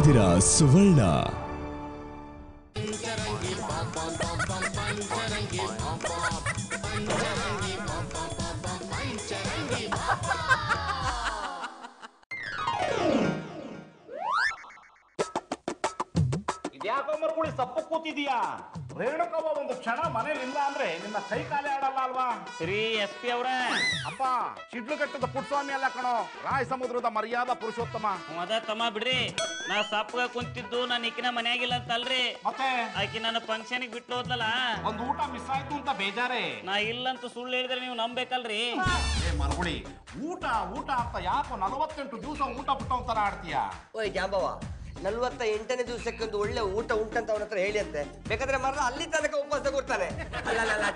ಇದ್ದೀರಾ ಸುವರ್ಣ. ಇದ್ಯಾಕೋ ಸಪ್ಪು ಕೂತಿದೀಯಾ? ರೇಣುಕವ್ವ ಒಂದು ಕ್ಷಣ ಮನೇಲಿ ಇಲ್ಲ ಅಂದ್ರೆ ನಿನ್ನ ಕೈ ಕಾಲೇ ಆಡಲ್ಲ ಅಲ್ವಾ? ರೀ ಎಸ್ ಪಿ ಅವ್ರ. ಅಪ್ಪ ಶಿಡ್ಲಘಟ್ಟದ ಪುಟ್ಸ್ವಾಮಿ ಅಲ್ಲ ಕಣೋ. ರಾಯ ಸಮುದ್ರದ ಮರ್ಯಾದ ಪುರುಷೋತ್ತಮ. ಅದ ತಮ್ಮ ಬಿಡ್ರಿ. ನಾ ಸಪ್ಪಗ ಕುಂತಿದ್ದು ನಾನು ಈಕಿನ ಮನ್ಯಾಗಿಲ್ಲ ಅಂತಲ್ರಿ. ಮತ್ತೆ? ಆಕಿ ನನ್ನ ಫಂಕ್ಷನ್ ಬಿಟ್ಟು ಹೋದ್ಲಲ್ಲ? ಒಂದು ಊಟ ಮಿಸ್ ಆಯ್ತು ಅಂತ ಬೇಜಾರೇ? ನಾ ಇಲ್ಲಂತ ಸುಳ್ಳು ಹೇಳಿದ್ರೆ ನೀವು ನಂಬೇಕಲ್ರಿ ಏ ಊಟ ಊಟ ಅಂತ ಯಾಕೋ ನಲವತ್ತೆಂಟು ದಿವಸ ಊಟ ಪುಟ್ಟ ಒಂಥರ ಆಡ್ತೀಯ? ಓಯ್ ಜಾಂಬವ ನಲ್ವತ್ತ ಎಂಟನೇ ದಿವಸಕ್ಕೆ ಒಂದು ಒಳ್ಳೆ ಊಟ ಉಂಟಂತ ಅವನ ಹತ್ರ ಹೇಳಿ ಅಂತೆ. ಬೇಕಾದ್ರೆ ಮರದ ಅಲ್ಲಿ ತನಕ ಉಪವಾಸ ಕೊಡ್ತಾನೆ. ಅಲ್ಲ ಅಲ್ಲ, ಅಲ್ಲ.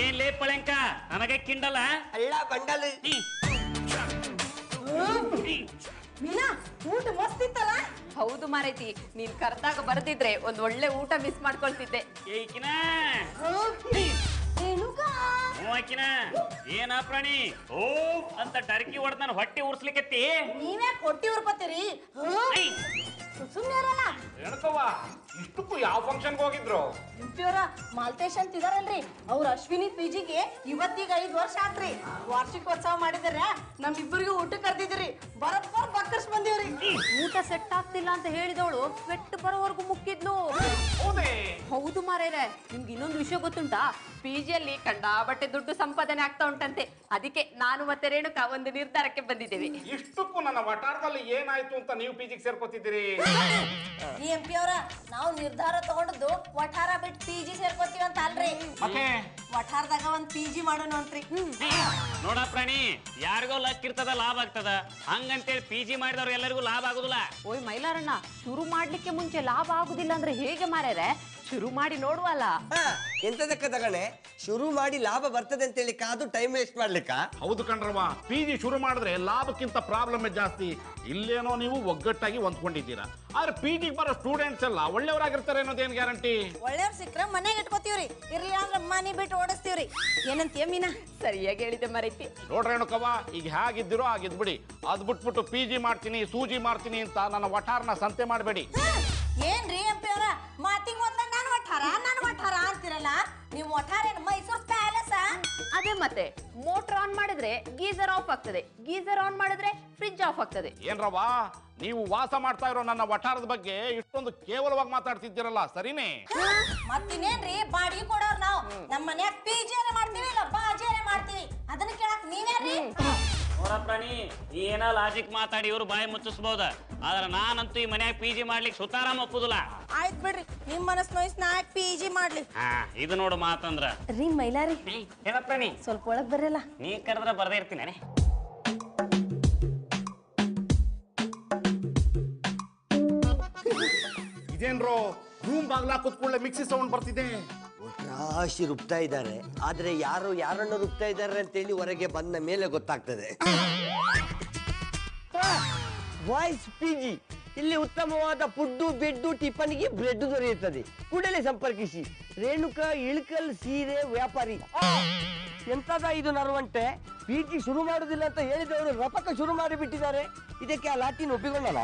ಏನ್ ಲೇ ಪಳೆಂಕ ನನಗೆ ಕಿಂಡಲ. ಅಲ್ಲ ಬಂಡಲ್. ಮೀನಾ ಊಟ ಮಸ್ತಿತ್ತಲ್ಲ ಹೌದು ಮಾರೈತಿ ನೀನ್ ಕರ್ದಾಗ ಬರ್ದಿದ್ರೆ ಒಂದ್ ಒಳ್ಳೆ ಊಟ ಮಿಸ್ ಮಾಡ್ಕೊಳ್ತಿದ್ದೆ. ಏಕಿನಾ ಆಕಿನ ಏನ ಪ್ರಾಣಿ? ಓ ಅಂತ ಟರ್ಕಿ ಹೊಡೆದ್ ನಾನು ಹೊಟ್ಟೆ ಉರ್ಸ್ಲಿಕತ್ತಿ? ನೀವೇ ಕೊಟ್ಟಿ ಉರ್ಕೋತೀರಿ ಸುಮ್ಮನೆ ಇರಲ್ಲ. ರೇಣುಕವ್ವ ಇಷ್ಟಕ್ಕೂ ಯಾವ ಫಂಕ್ಷನ್ಗೆ ಹೋಗಿದ್ರು? ಇಂಪಿಯವರ ಮಾಲ್ತೇಶ್ ಅಂತ ಇದಾರಲ್ರಿ ಅವ್ರ ಅಶ್ವಿನಿ ಪಿಜಿಗೆ ಇವತ್ತೀಗ ಐದ್ ವರ್ಷ ಆತ್ರಿ. ವಾರ್ಷಿಕೋತ್ಸವ ಮಾಡಿದಾರ. ನಮ್ಮಿಬ್ಬರಿಗೂ ಊಟ ಕರ್ದಿದ್ರಿ ಬರ್ ಬಕ್ಕರ್ಸ್ ಬಂದಿವ್ರಿ. ಊಟ ಸೆಟ್ ಆಗ್ತಿಲ್ಲ ಅಂತ ಹೇಳಿದವಳು ಸ್ವೆಟ್ ಬರೋವರೆಗೂ ಮುಕ್ಕಿದ್ಲು. ಹೌದೇ? ಹೌದು ಮಾರೇರೆ ನಿಮ್ಗೆ ಇನ್ನೊಂದು ವಿಷಯ ಗೊತ್ತುಂಟಾ? ಪಿಜಿಯಲ್ಲಿ ಕಂಡಾಬಟ್ಟೆ ದುಡ್ಡು ಸಂಪಾದನೆ ಆಗ್ತಾ ಉಂಟಂತೆ. ಅದಕ್ಕೆ ನಾನು ಮತ್ತೆ ರೇಣುಕಾ ಒಂದು ನಿರ್ಧಾರಕ್ಕೆ ಬಂದಿದ್ದೇವೆ. ಇಷ್ಟಕ್ಕೂ ನನ್ನ ವಟಾರದಲ್ಲಿ ಏನಾಯ್ತು ಅಂತ ನೀವು ಪಿಜಿಗೆ ಸೇರ್ಕೋತಿದ್ದೀರಿ? ಎಂ ಪಿ ಅವರ ನಾವು ನಿರ್ಧಾರ ತಗೊಂಡದ್ದು ವಠಾರ ಬಿಟ್ಟು ಪಿ ಜಿ ಸೇರ್ಕೋತೀವಿ ಅಂತ ಅಲ್ರಿ. ಮತ್ತೆ? ವಠಾರದಾಗ ಒಂದ್ ಪಿ ಜಿ ಮಾಡೋಣ ಅಂತ್ರಿ. ನೋಡ ಪ್ರಾಣಿ ಯಾರಿಗೋ ಲಕ್ ಇರ್ತದ ಲಾಭ ಆಗ್ತದ. ಹಂಗಂತೇಳಿ ಪಿ ಜಿ ಮಾಡಿದವ್ರು ಎಲ್ಲರಿಗೂ ಲಾಭ ಆಗುದಿಲ್ಲ. ಓಯ್ ಮೈಲಾರಣ್ಣ ಶುರು ಮಾಡ್ಲಿಕ್ಕೆ ಮುಂಚೆ ಲಾಭ ಆಗುದಿಲ್ಲ ಅಂದ್ರೆ ಹೇಗೆ ಮಾರೇರೆ ಶುರು ಮಾಡಿ ನೋಡುವಲ್ಲ. ಎಂತದಕ್ಕ ತಗಣೆ ಶುರು ಮಾಡಿ ಲಾಭ ಬರ್ತದೆ ಅಂತ ಹೇಳಿ ಕಾದು ಟೈಮ್ ವೇಸ್ಟ್ ಮಾಡ್ಲಿಕ್ಕ? ಹೌದು ಕಣ್ರವ್ವ. ಪಿ ಜಿ ಶುರು ಮಾಡಿದ್ರೆ ಲಾಭಕ್ಕಿಂತ ಪ್ರಾಬ್ಲಮ್ ಜಾಸ್ತಿ. ಇಲ್ಲೇನೋ ನೀವು ಒಗ್ಗಟ್ಟಾಗಿ ಹೊಂದ್ಕೊಂಡಿದ್ದೀರಾ. ಆದ್ರೆ ಪಿ ಜಿಗೆ ಬರೋ ಸ್ಟೂಡೆಂಟ್ಸ್ ಎಲ್ಲ ಒಳ್ಳೆಯವರಾಗಿರ್ತಾರೆ ಅನ್ನೋದೇನ್ ಗ್ಯಾರಂಟಿ ಒಳ್ಳೆಯವ್ರು ಸಿಕ್ಕ್ರ ಮನೆಗೆ ಇಟ್ಕೋತೀವ್ರಿ. ಇರ್ಲಿ ಅಂದ್ರೆ ಮನೆ ಬಿಟ್ಟು ಓಡಿಸ್ತೀವ್ರಿ. ಏನಂತೀಯ ಮೀನಾ? ಸರಿಯಾಗಿ ಹೇಳಿದೆ ಮರೈತಿ. ನೋಡ್ರಿ ರೇಣುಕವ್ವ ಈಗ ಹೇಗಿದ್ದೀರೋ ಆಗಿದ್ ಬಿಡಿ. ಅದ್ ಬಿಟ್ಬಿಟ್ಟು ಪಿ ಜಿ ಮಾಡ್ತೀನಿ ಸೂಜಿ ಮಾಡ್ತೀನಿ ಅಂತ ನನ್ನ ವಠಾರ್ನ ಸಂತೆ ಮಾಡಬೇಡಿ. ಏನ್ರಿ ಎಂ ಪಿ ಅವರ ಮಾತಿಗೆ ಮೊದ್ಲ ನಾನು ವಠಾರ ನಾನು ವಠಾರ ಅಂತಿರಲ್ಲ ನೀವು ವಠಾರ ಏನು ಮೈಸೂರು ಪ್ಯಾಲೇಸ? ಅದೇ ಮತ್ತೆ ಮೋಟರ್ ಆನ್ ಮಾಡಿದ್ರೆ ಗೀಸರ್ ಆಫ್ ಆಗ್ತದೆ. ಗೀಸರ್ ಆನ್ ಮಾಡಿದ್ರೆ ಫ್ರಿಜ್ ಆಫ್ ಆಗ್ತದೆ. ಏನ್ರವ್ವ ನೀವು ವಾಸ ಮಾಡ್ತಾ ಇರೋ ನನ್ನ ವಠಾರದ ಬಗ್ಗೆ ಇಷ್ಟೊಂದು ಕೇವಲವಾಗಿ ಮಾತಾಡ್ತಿದ್ದೀರಲ್ಲ ಸರಿನೇ? ಮತ್ತಿನೇನ್ರಿ ಬಾಡಿಗೆ ಕೊಡೋರ್ ನಾವು. ನಮ್ಮ ಮನ್ಯಾಗ ಪಿ ಜಿಯಲ್ಲೇ ಮಾಡ್ತೀವಿ ಇಲ್ಲ ಬಾಜಿಯಲ್ಲೇ ಮಾಡ್ತೀವಿ? ಅದನ್ನ ಕೇಳಕ್ ನೀವೇನ್ರಿ? ನೋಡ ಪ್ರಾಣಿ ನೀ ಏನ ಲಾಜಿಕ್ ಮಾತಾಡಿ ಇವ್ರು ಬಾಯಿ ಮುಚ್ಚಿಸ್ಬೋದ? ಆದ್ರೆ ನಾನಂತೂ ಈ ಮನ್ಯಾಗ ಪಿ ಜಿ ಮಾಡ್ಲಿಕ್ಕೆ ಸುತಾರಾಮ್ ಒಪ್ಪುದಿಲ್ಲ ಆಯ್ತ್ ಬಿಡ್ರಿ. ನಿಮ್ ಮನಸ್ ನೋಯ್ಸ್ ನಾ ಪಿ ಜಿ ಮಾಡ್ಲಿ. ಹಾ ಇದು ನೋಡು ಮಾತಂದ್ರ. ರೀ ಮೈಲಾರಿ. ಹೇಳ ನೀ. ಸ್ವಲ್ಪ ಒಳಗ್ ಬರಲ್ಲ ನೀ ಕರೆದ್ರ ಬರ್ದೇ ಇರ್ತೀನಿ ನಾನೇ. ಇದೇನ್ರೋ ರೂಮ್ ಬಾಗ್ಲ ಕುತ್ಕೊಳ್ಳೆ ಮಿಕ್ಸಿ ಸೌಂಡ್ ಬರ್ತಿದೆ. ರಾಶಿ ರುಬ್ತಾ ಇದ್ದಾರೆ. ಆದ್ರೆ ಯಾರು ಯಾರನ್ನು ರುಬ್ತಾ ಇದ್ದಾರೆ ಅಂತೇಳಿ ಹೊರಗೆ ಬಂದ ಮೇಲೆ ಗೊತ್ತಾಗ್ತದೆ. ವಾಯ್ಸ್ ಪಿಜಿ ಇಲ್ಲಿ ಉತ್ತಮವಾದ ಫುಡ್ಡು, ಬೆಡ್ಡು, ಟಿಫನ್ಗೆ ಬ್ರೆಡ್ ದೊರೆಯುತ್ತದೆ. ಕೂಡಲೇ ಸಂಪರ್ಕಿಸಿ. ರೇಣುಕಾ, ಇಳಕಲ್ ಸೀರೆ ವ್ಯಾಪಾರಿ. ಎಂತದ ಇದು ನರವಂಟೆ? ಪಿಜಿ ಶುರು ಮಾಡುದಿಲ್ಲ ಅಂತ ಹೇಳಿದವರು ರಪಕ ಶುರು ಮಾಡಿ ಬಿಟ್ಟಿದ್ದಾರೆ ಇದಕ್ಕೆ ಆ ಲಾಟಿನ ಒಪ್ಪಿಕೊಳ್ಳಲ್ಲ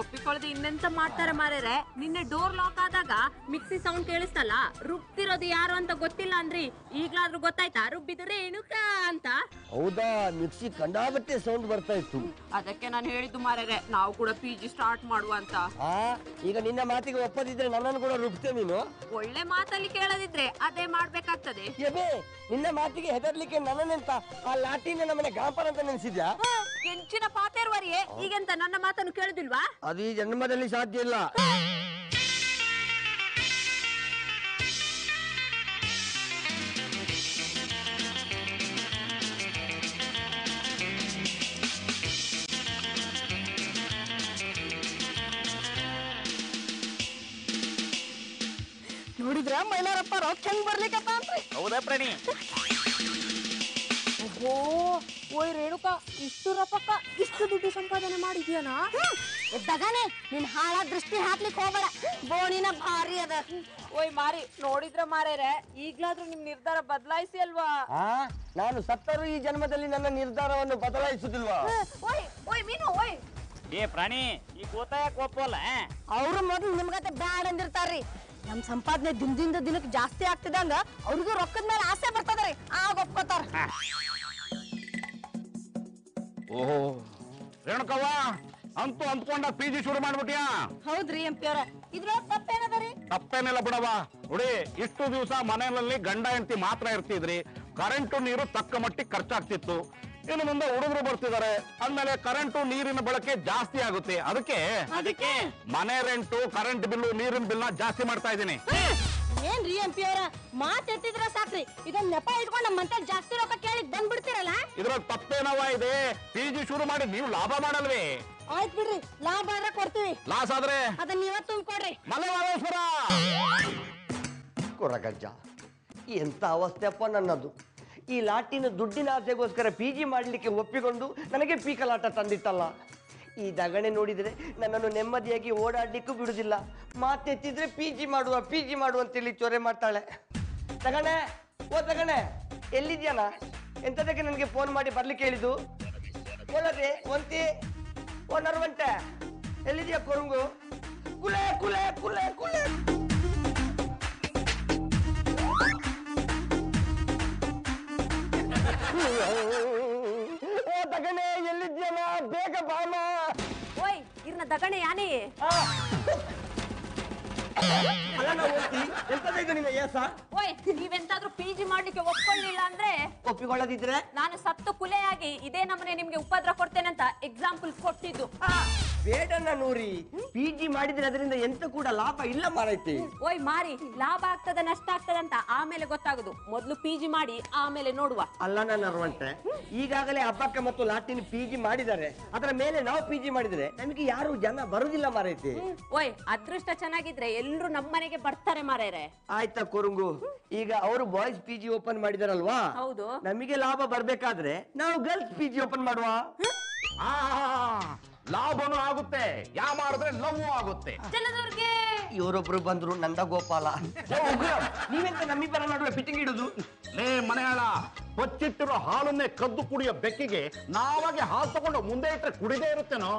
ಒಪ್ಪಿಕೊಳ್ಳದೆ ಇನ್ನೆಂತ ಮಾಡ್ತಾರೆ ಮಾರೇರೆ? ನಿನ್ನೆ ಡೋರ್ ಲಾಕ್ ಆದಾಗ ಮಿಕ್ಸಿ ಸೌಂಡ್ ಕೇಳಿಸ್ತಲ್ಲ? ರುಬ್ತಿರೋದು ಯಾರು ಅಂತ ಗೊತ್ತಿಲ್ಲ ಅಂದ್ರಿ. ಈಗ್ಲಾದ್ರೂ ಗೊತ್ತಾಯ್ತಾ? ರುಬ್ಬಿದ್ರೆ ಏನುಕ ಅಂತ? ಹೌದಾ? ಮಿಕ್ಸಿ ಕಂಡಾಬಟ್ಟೆ ಸೌಂಡ್ ಬರ್ತಾ ಇತ್ತು. ಅದಕ್ಕೆ ನಾನು ಹೇಳಿದ್ದು ಮಾರೇರೆ ನಾವು ಕೂಡ ಪಿ ಜಿ ಸ್ಟಾರ್ಟ್ ಮಾಡುವ ಅಂತ. ಆ ಈಗ ನಿನ್ನ ಮಾತಿಗೆ ಒಪ್ಪದಿದ್ರೆ ನನ್ನನ್ನು ಕೂಡ ರುಬ್ತೆ ನೀನು. ಒಳ್ಳೆ ಮಾತಲ್ಲಿ ಕೇಳದಿದ್ರೆ ಅದೇ ಮಾಡ್ಬೇಕಾಗ್ತದೆ. ಎಬೆ ನಿನ್ನ ಮಾತಿಗೆ ಹೆದರ್ಲಿಕ್ಕೆ ನನ್ನನ್ನೆಂತ ಆ ಲಾಟಿನ ನಮ್ಮನೆ ಗಾಂಪರ್ ಅಂತ ನೆನೆಸಿದ್ಯಾ? ಕೆಂಚಿನ ಪಾತೇರ್ವರಿಯೇ ಈಗೆಂತ ನನ್ನ ಮಾತನ್ನು ಕೇಳುದಿಲ್ವಾ? ಅದು ಈ ಜನ್ಮದಲ್ಲಿ ಸಾಧ್ಯ ಇಲ್ಲ. ನೋಡಿದ್ರ ಮೈಲಾರಪ್ಪ ರೊಕ್ಕ ಹೆಂಗ್ ಬರ್ಲಿಕ್ಕಪ್ಪ ಅಂತ್ರಿ ಹೌದಾ ಪ್ರಾಣಿ? ಓ ಓಯ್ ರೇಣುಕಾ ಇಷ್ಟು ರಪಕ್ಕ ಇಷ್ಟು ದುಡ್ಡು ಸಂಪಾದನೆ ಮಾಡಿದ್ಯಾನ? ಎದ್ದಗನೆ ನಿನ್ ಹಾಳ ದೃಷ್ಟಿ ಹಾಕ್ಲಿಕ್ಕೆ ಹೋಗಬೇಡ. ಬೋಣಿನ ಭಾರಿ ಅದ. ಓಯ್ ಮಾರಿ ನೋಡಿದ್ರ ಮಾರೇರೆ ಈಗ್ಲಾದ್ರೂ ನಿಮ್ ನಿರ್ಧಾರ ಬದಲಾಯಿಸಿ ಅಲ್ವಾ? ಆ ನಾನು ಸತ್ತರೂ ಈ ಜನ್ಮದಲ್ಲಿ ನನ್ನ ನಿರ್ಧಾರವನ್ನು ಬದಲಾಯಿಸುದಿಲ್ವಾ? ಓಯ್ ಓಯ್ ಮೀನು ಓಯ್. ಏ ಪ್ರಾಣಿ ಈ ಕೂತ ಯಾಕೆ ಒಪ್ಪಲ್ಲ ಅವ್ರು ಮೊದ್ಲು ನಿಮ್ಗತೆ ಬ್ಯಾಡ್ ಅಂದಿರ್ತಾರ್ರಿ. ನಮ್ ಸಂಪಾದನೆ ದಿನದಿಂದ ದಿನಕ್ಕೆ ಜಾಸ್ತಿ ಆಗ್ತಿದಂಗ ಅವ್ರಿಗೂ ರೊಕ್ಕದ ಮೇಲೆ ಆಸೆ ಬರ್ತದ್ರಿ ಆಗ ಒಪ್ಕೋತಾರ. ಓಹೋ. ರೇಣುಕವ್ವ ಅಂತೂ ಅಂದ್ಕೊಂಡ ಪಿ ಜಿ ಶುರು ಮಾಡ್ಬಿಟ್ಯಾ ಹೌದ್ರಿ ಎಂ ಪಿ ಅವ್ರ. ಇದ್ರೊಳಗ ತಪ್ಪೇನದರಿ ತಪ್ಪೇನಿಲ್ಲ ಬಿಡವ ನೋಡಿ ಇಷ್ಟು ದಿವಸ ಮನೆಯಲ್ಲಿ ಗಂಡ ಹೆಂಡತಿ ಮಾತ್ರ ಇರ್ತಿದ್ರಿ. ಕರೆಂಟು ನೀರು ತಕ್ಕ ಮಟ್ಟಿಗೆ ಖರ್ಚಾಗ್ತಿತ್ತು. ಇನ್ನು ಮುಂದೆ ಹುಡುಗರು ಬರ್ತಿದ್ದಾರೆ ಅಂದ್ಮೇಲೆ ಕರೆಂಟು ನೀರಿನ ಬಳಕೆ ಜಾಸ್ತಿ ಆಗುತ್ತೆ. ಅದಕ್ಕೆ ಅದಕ್ಕೆ? ಮನೆ ರೆಂಟು ಕರೆಂಟ್ ಬಿಲ್ಲು ನೀರಿನ ಬಿಲ್ನ ಜಾಸ್ತಿ ಮಾಡ್ತಾ ಇದ್ದೀನಿ. ಏನ್ರಿ ಎಂ ಪಿ ಅವ್ರ? ಮಾತ್ ಎತ್ತಿದ್ರ ಸಾಕ್ರಿ. ಇದನ್ನ ನೆಪ ಇಟ್ಕೊಂಡ್ ನಮ್ಮಂತ ಜಾಸ್ತಿ ರೊಕ್ಕ ಕೇಳಿ ಬಂದ್ಬಿಡ್ತೀರಲ್ಲ? ಇದ್ರಾಗ ತಪ್ಪೇನವ ಇದೆ? ಪಿ ಜಿ ಶುರು ಮಾಡಿ ನೀವು ಲಾಭ ಮಾಡಲ್ವೇ? ಆಯ್ತ್ ಬಿಡ್ರಿ. ಲಾಭ ಆದ್ರೆ ಕೊಡ್ತೀವಿ. ಲಾಸ್ ಆದ್ರೆ? ಅದನ್ನ ನೀವ ತುಂಬಿಕೊಡ್ರಿ. ಮಲವಾಳೇಶ್ವರ ಕೊರಗಜ್ಜ ಎಂತ ಅವಸ್ಥೆಪ್ಪ ನನ್ನದು? ಈ ಲಾಟಿನ ದುಡ್ಡಿನ ಆಸೆಗೋಸ್ಕರ ಪಿ ಜಿ ಮಾಡಲಿಕ್ಕೆ ಒಪ್ಪಿಕೊಂಡು ನನಗೆ ಪೀಕಲಾಟ ತಂದಿತ್ತಲ್ಲ? ಈ ದಗಣೆ ನೋಡಿದರೆ ನನ್ನನ್ನು ನೆಮ್ಮದಿಯಾಗಿ ಓಡಾಡ್ಲಿಕ್ಕೂ ಬಿಡುದಿಲ್ಲ. ಮಾತೆತ್ತಿದ್ರೆ ಪಿ ಜಿ ಮಾಡುವ ಪಿ ಜಿ ಮಾಡುವ ಅಂತೇಳಿ ಚೊರೆ ಮಾಡ್ತಾಳೆ. ತಗಣೆ ಓ ತಗಣೆ ಎಲ್ಲಿದ್ಯಾನ? ಎಂತದಕ್ಕೆ ನನಗೆ ಫೋನ್ ಮಾಡಿ ಬರ್ಲಿಕ್ಕೆ ಹೇಳಿದ್ದು? ಹೇಳದೆ ಒಂತಿ ಓ ನರ್ವಂಟೆ ಎಲ್ಲಿದ್ಯಾ ಕೊರಂಗು? ಕುಲೆ ಕುಲೆ ಕುಲೆ ಕುಲೆ. ಓ ತಗಣೆ ಎಲ್ಲಿದ್ಯಾನ? ಬೇಗ ಬಾಮ ದಗಣೆ ಯಾನೇ? ಅಲ್ಲ ನಾವು ಹೋಗ್ತೀವಿ ಎಂತದ ಇದು ನಿನ್ನ ಏಸ? ಓಯ್ ನೀವೆಂತಾದ್ರೂ ಪಿ ಜಿ ಮಾಡ್ಲಿಕ್ಕೆ ಒಪ್ಕೊಳ್ಳಿಲ್ಲ ಅಂದ್ರೆ ಒಪ್ಪಿಕೊಳ್ಳದಿದ್ರೆ? ನಾನು ಸತ್ತು ಕುಲೆಯಾಗಿ ಇದೇ ನಮ್ಮನೆ ನಿಮ್ಗೆ ಉಪದ್ರ ಕೊಡ್ತೇನೆ ಅಂತ ಎಕ್ಸಾಂಪಲ್ ಕೊಟ್ಟಿದ್ದು. ಬೇಡನ್ನ ನೂರಿ. ಪಿ ಜಿ ಮಾಡಿದ್ರೆ ಅದರಿಂದ ಎಂತ ಕೂಡ ಲಾಭ ಇಲ್ಲ ಮಾರೈತಿ. ಓಯ್ ಮಾರಿ ಲಾಭ ಆಗ್ತದ ನಷ್ಟ ಆಗ್ತದಂತ ಆಮೇಲೆ ಗೊತ್ತಾಗುದು. ಮೊದ್ಲು ಪಿ ಜಿ ಮಾಡಿ ಆಮೇಲೆ ನೋಡುವ. ಅಲ್ಲ ನನ್ನ ಈಗಾಗಲೇ ಹಬ್ಬಕ್ಕೆ ಮತ್ತು ಲಾಟಿನ್ ಪಿ ಜಿ ಮಾಡಿದ್ದಾರೆ. ಅದರ ಮೇಲೆ ನಾವು ಪಿ ಜಿ ಮಾಡಿದ್ರೆ ನಮಗೆ ಯಾರು ಜನ ಬರುದಿಲ್ಲ ಮಾರೈತಿ. ಓಯ್ ಅದೃಷ್ಟ ಚೆನ್ನಾಗಿದ್ರೆ ಎಲ್ರು ನಮ್ಮನೆಗೆ ಬರ್ತಾರೆ ಮಾರೇರೆ. ಆಯ್ತಾ ಕೊರುಂಗು ಈಗ ಅವರು ಬಾಯ್ಸ್ ಪಿ ಜಿ ಓಪನ್ ಮಾಡಿದಾರಲ್ವಾ? ಹೌದು. ನಮಗೆ ಲಾಭ ಬರ್ಬೇಕಾದ್ರೆ ನಾವು ಗರ್ಲ್ಸ್ ಪಿ ಜಿ ಓಪನ್ ಮಾಡುವ. ಆ ಲಾಭನೂ ಆಗುತ್ತೆ ಯಾ ಮಾಡಿದ್ರೆ ಲವ್ ಆಗುತ್ತೆ. ಇವರೊಬ್ರು ಬಂದ್ರು ನಂದ ಗೋಪಾಲ ಏ, ಉಗ್ರ, ನೀವೆಂತ ನಮ್ಮಿಬ್ಬರ ನಡುವೆ ಫಿಟ್ಟಿಂಗ್ ಇಡುದು? ಲೇ ಮನೆಯಾಳ ಹೊಚ್ಚಿಟ್ಟಿರೋ ಹಾಲನ್ನೇ ಕದ್ದು ಕುಡಿಯೋ ಬೆಕ್ಕಿಗೆ ನಾವಾಗೆ ಹಾಲು ತಗೊಂಡು ಮುಂದೆ ಇಟ್ಟರೆ ಕುಡಿದೇ ಇರುತ್ತೇನೋ?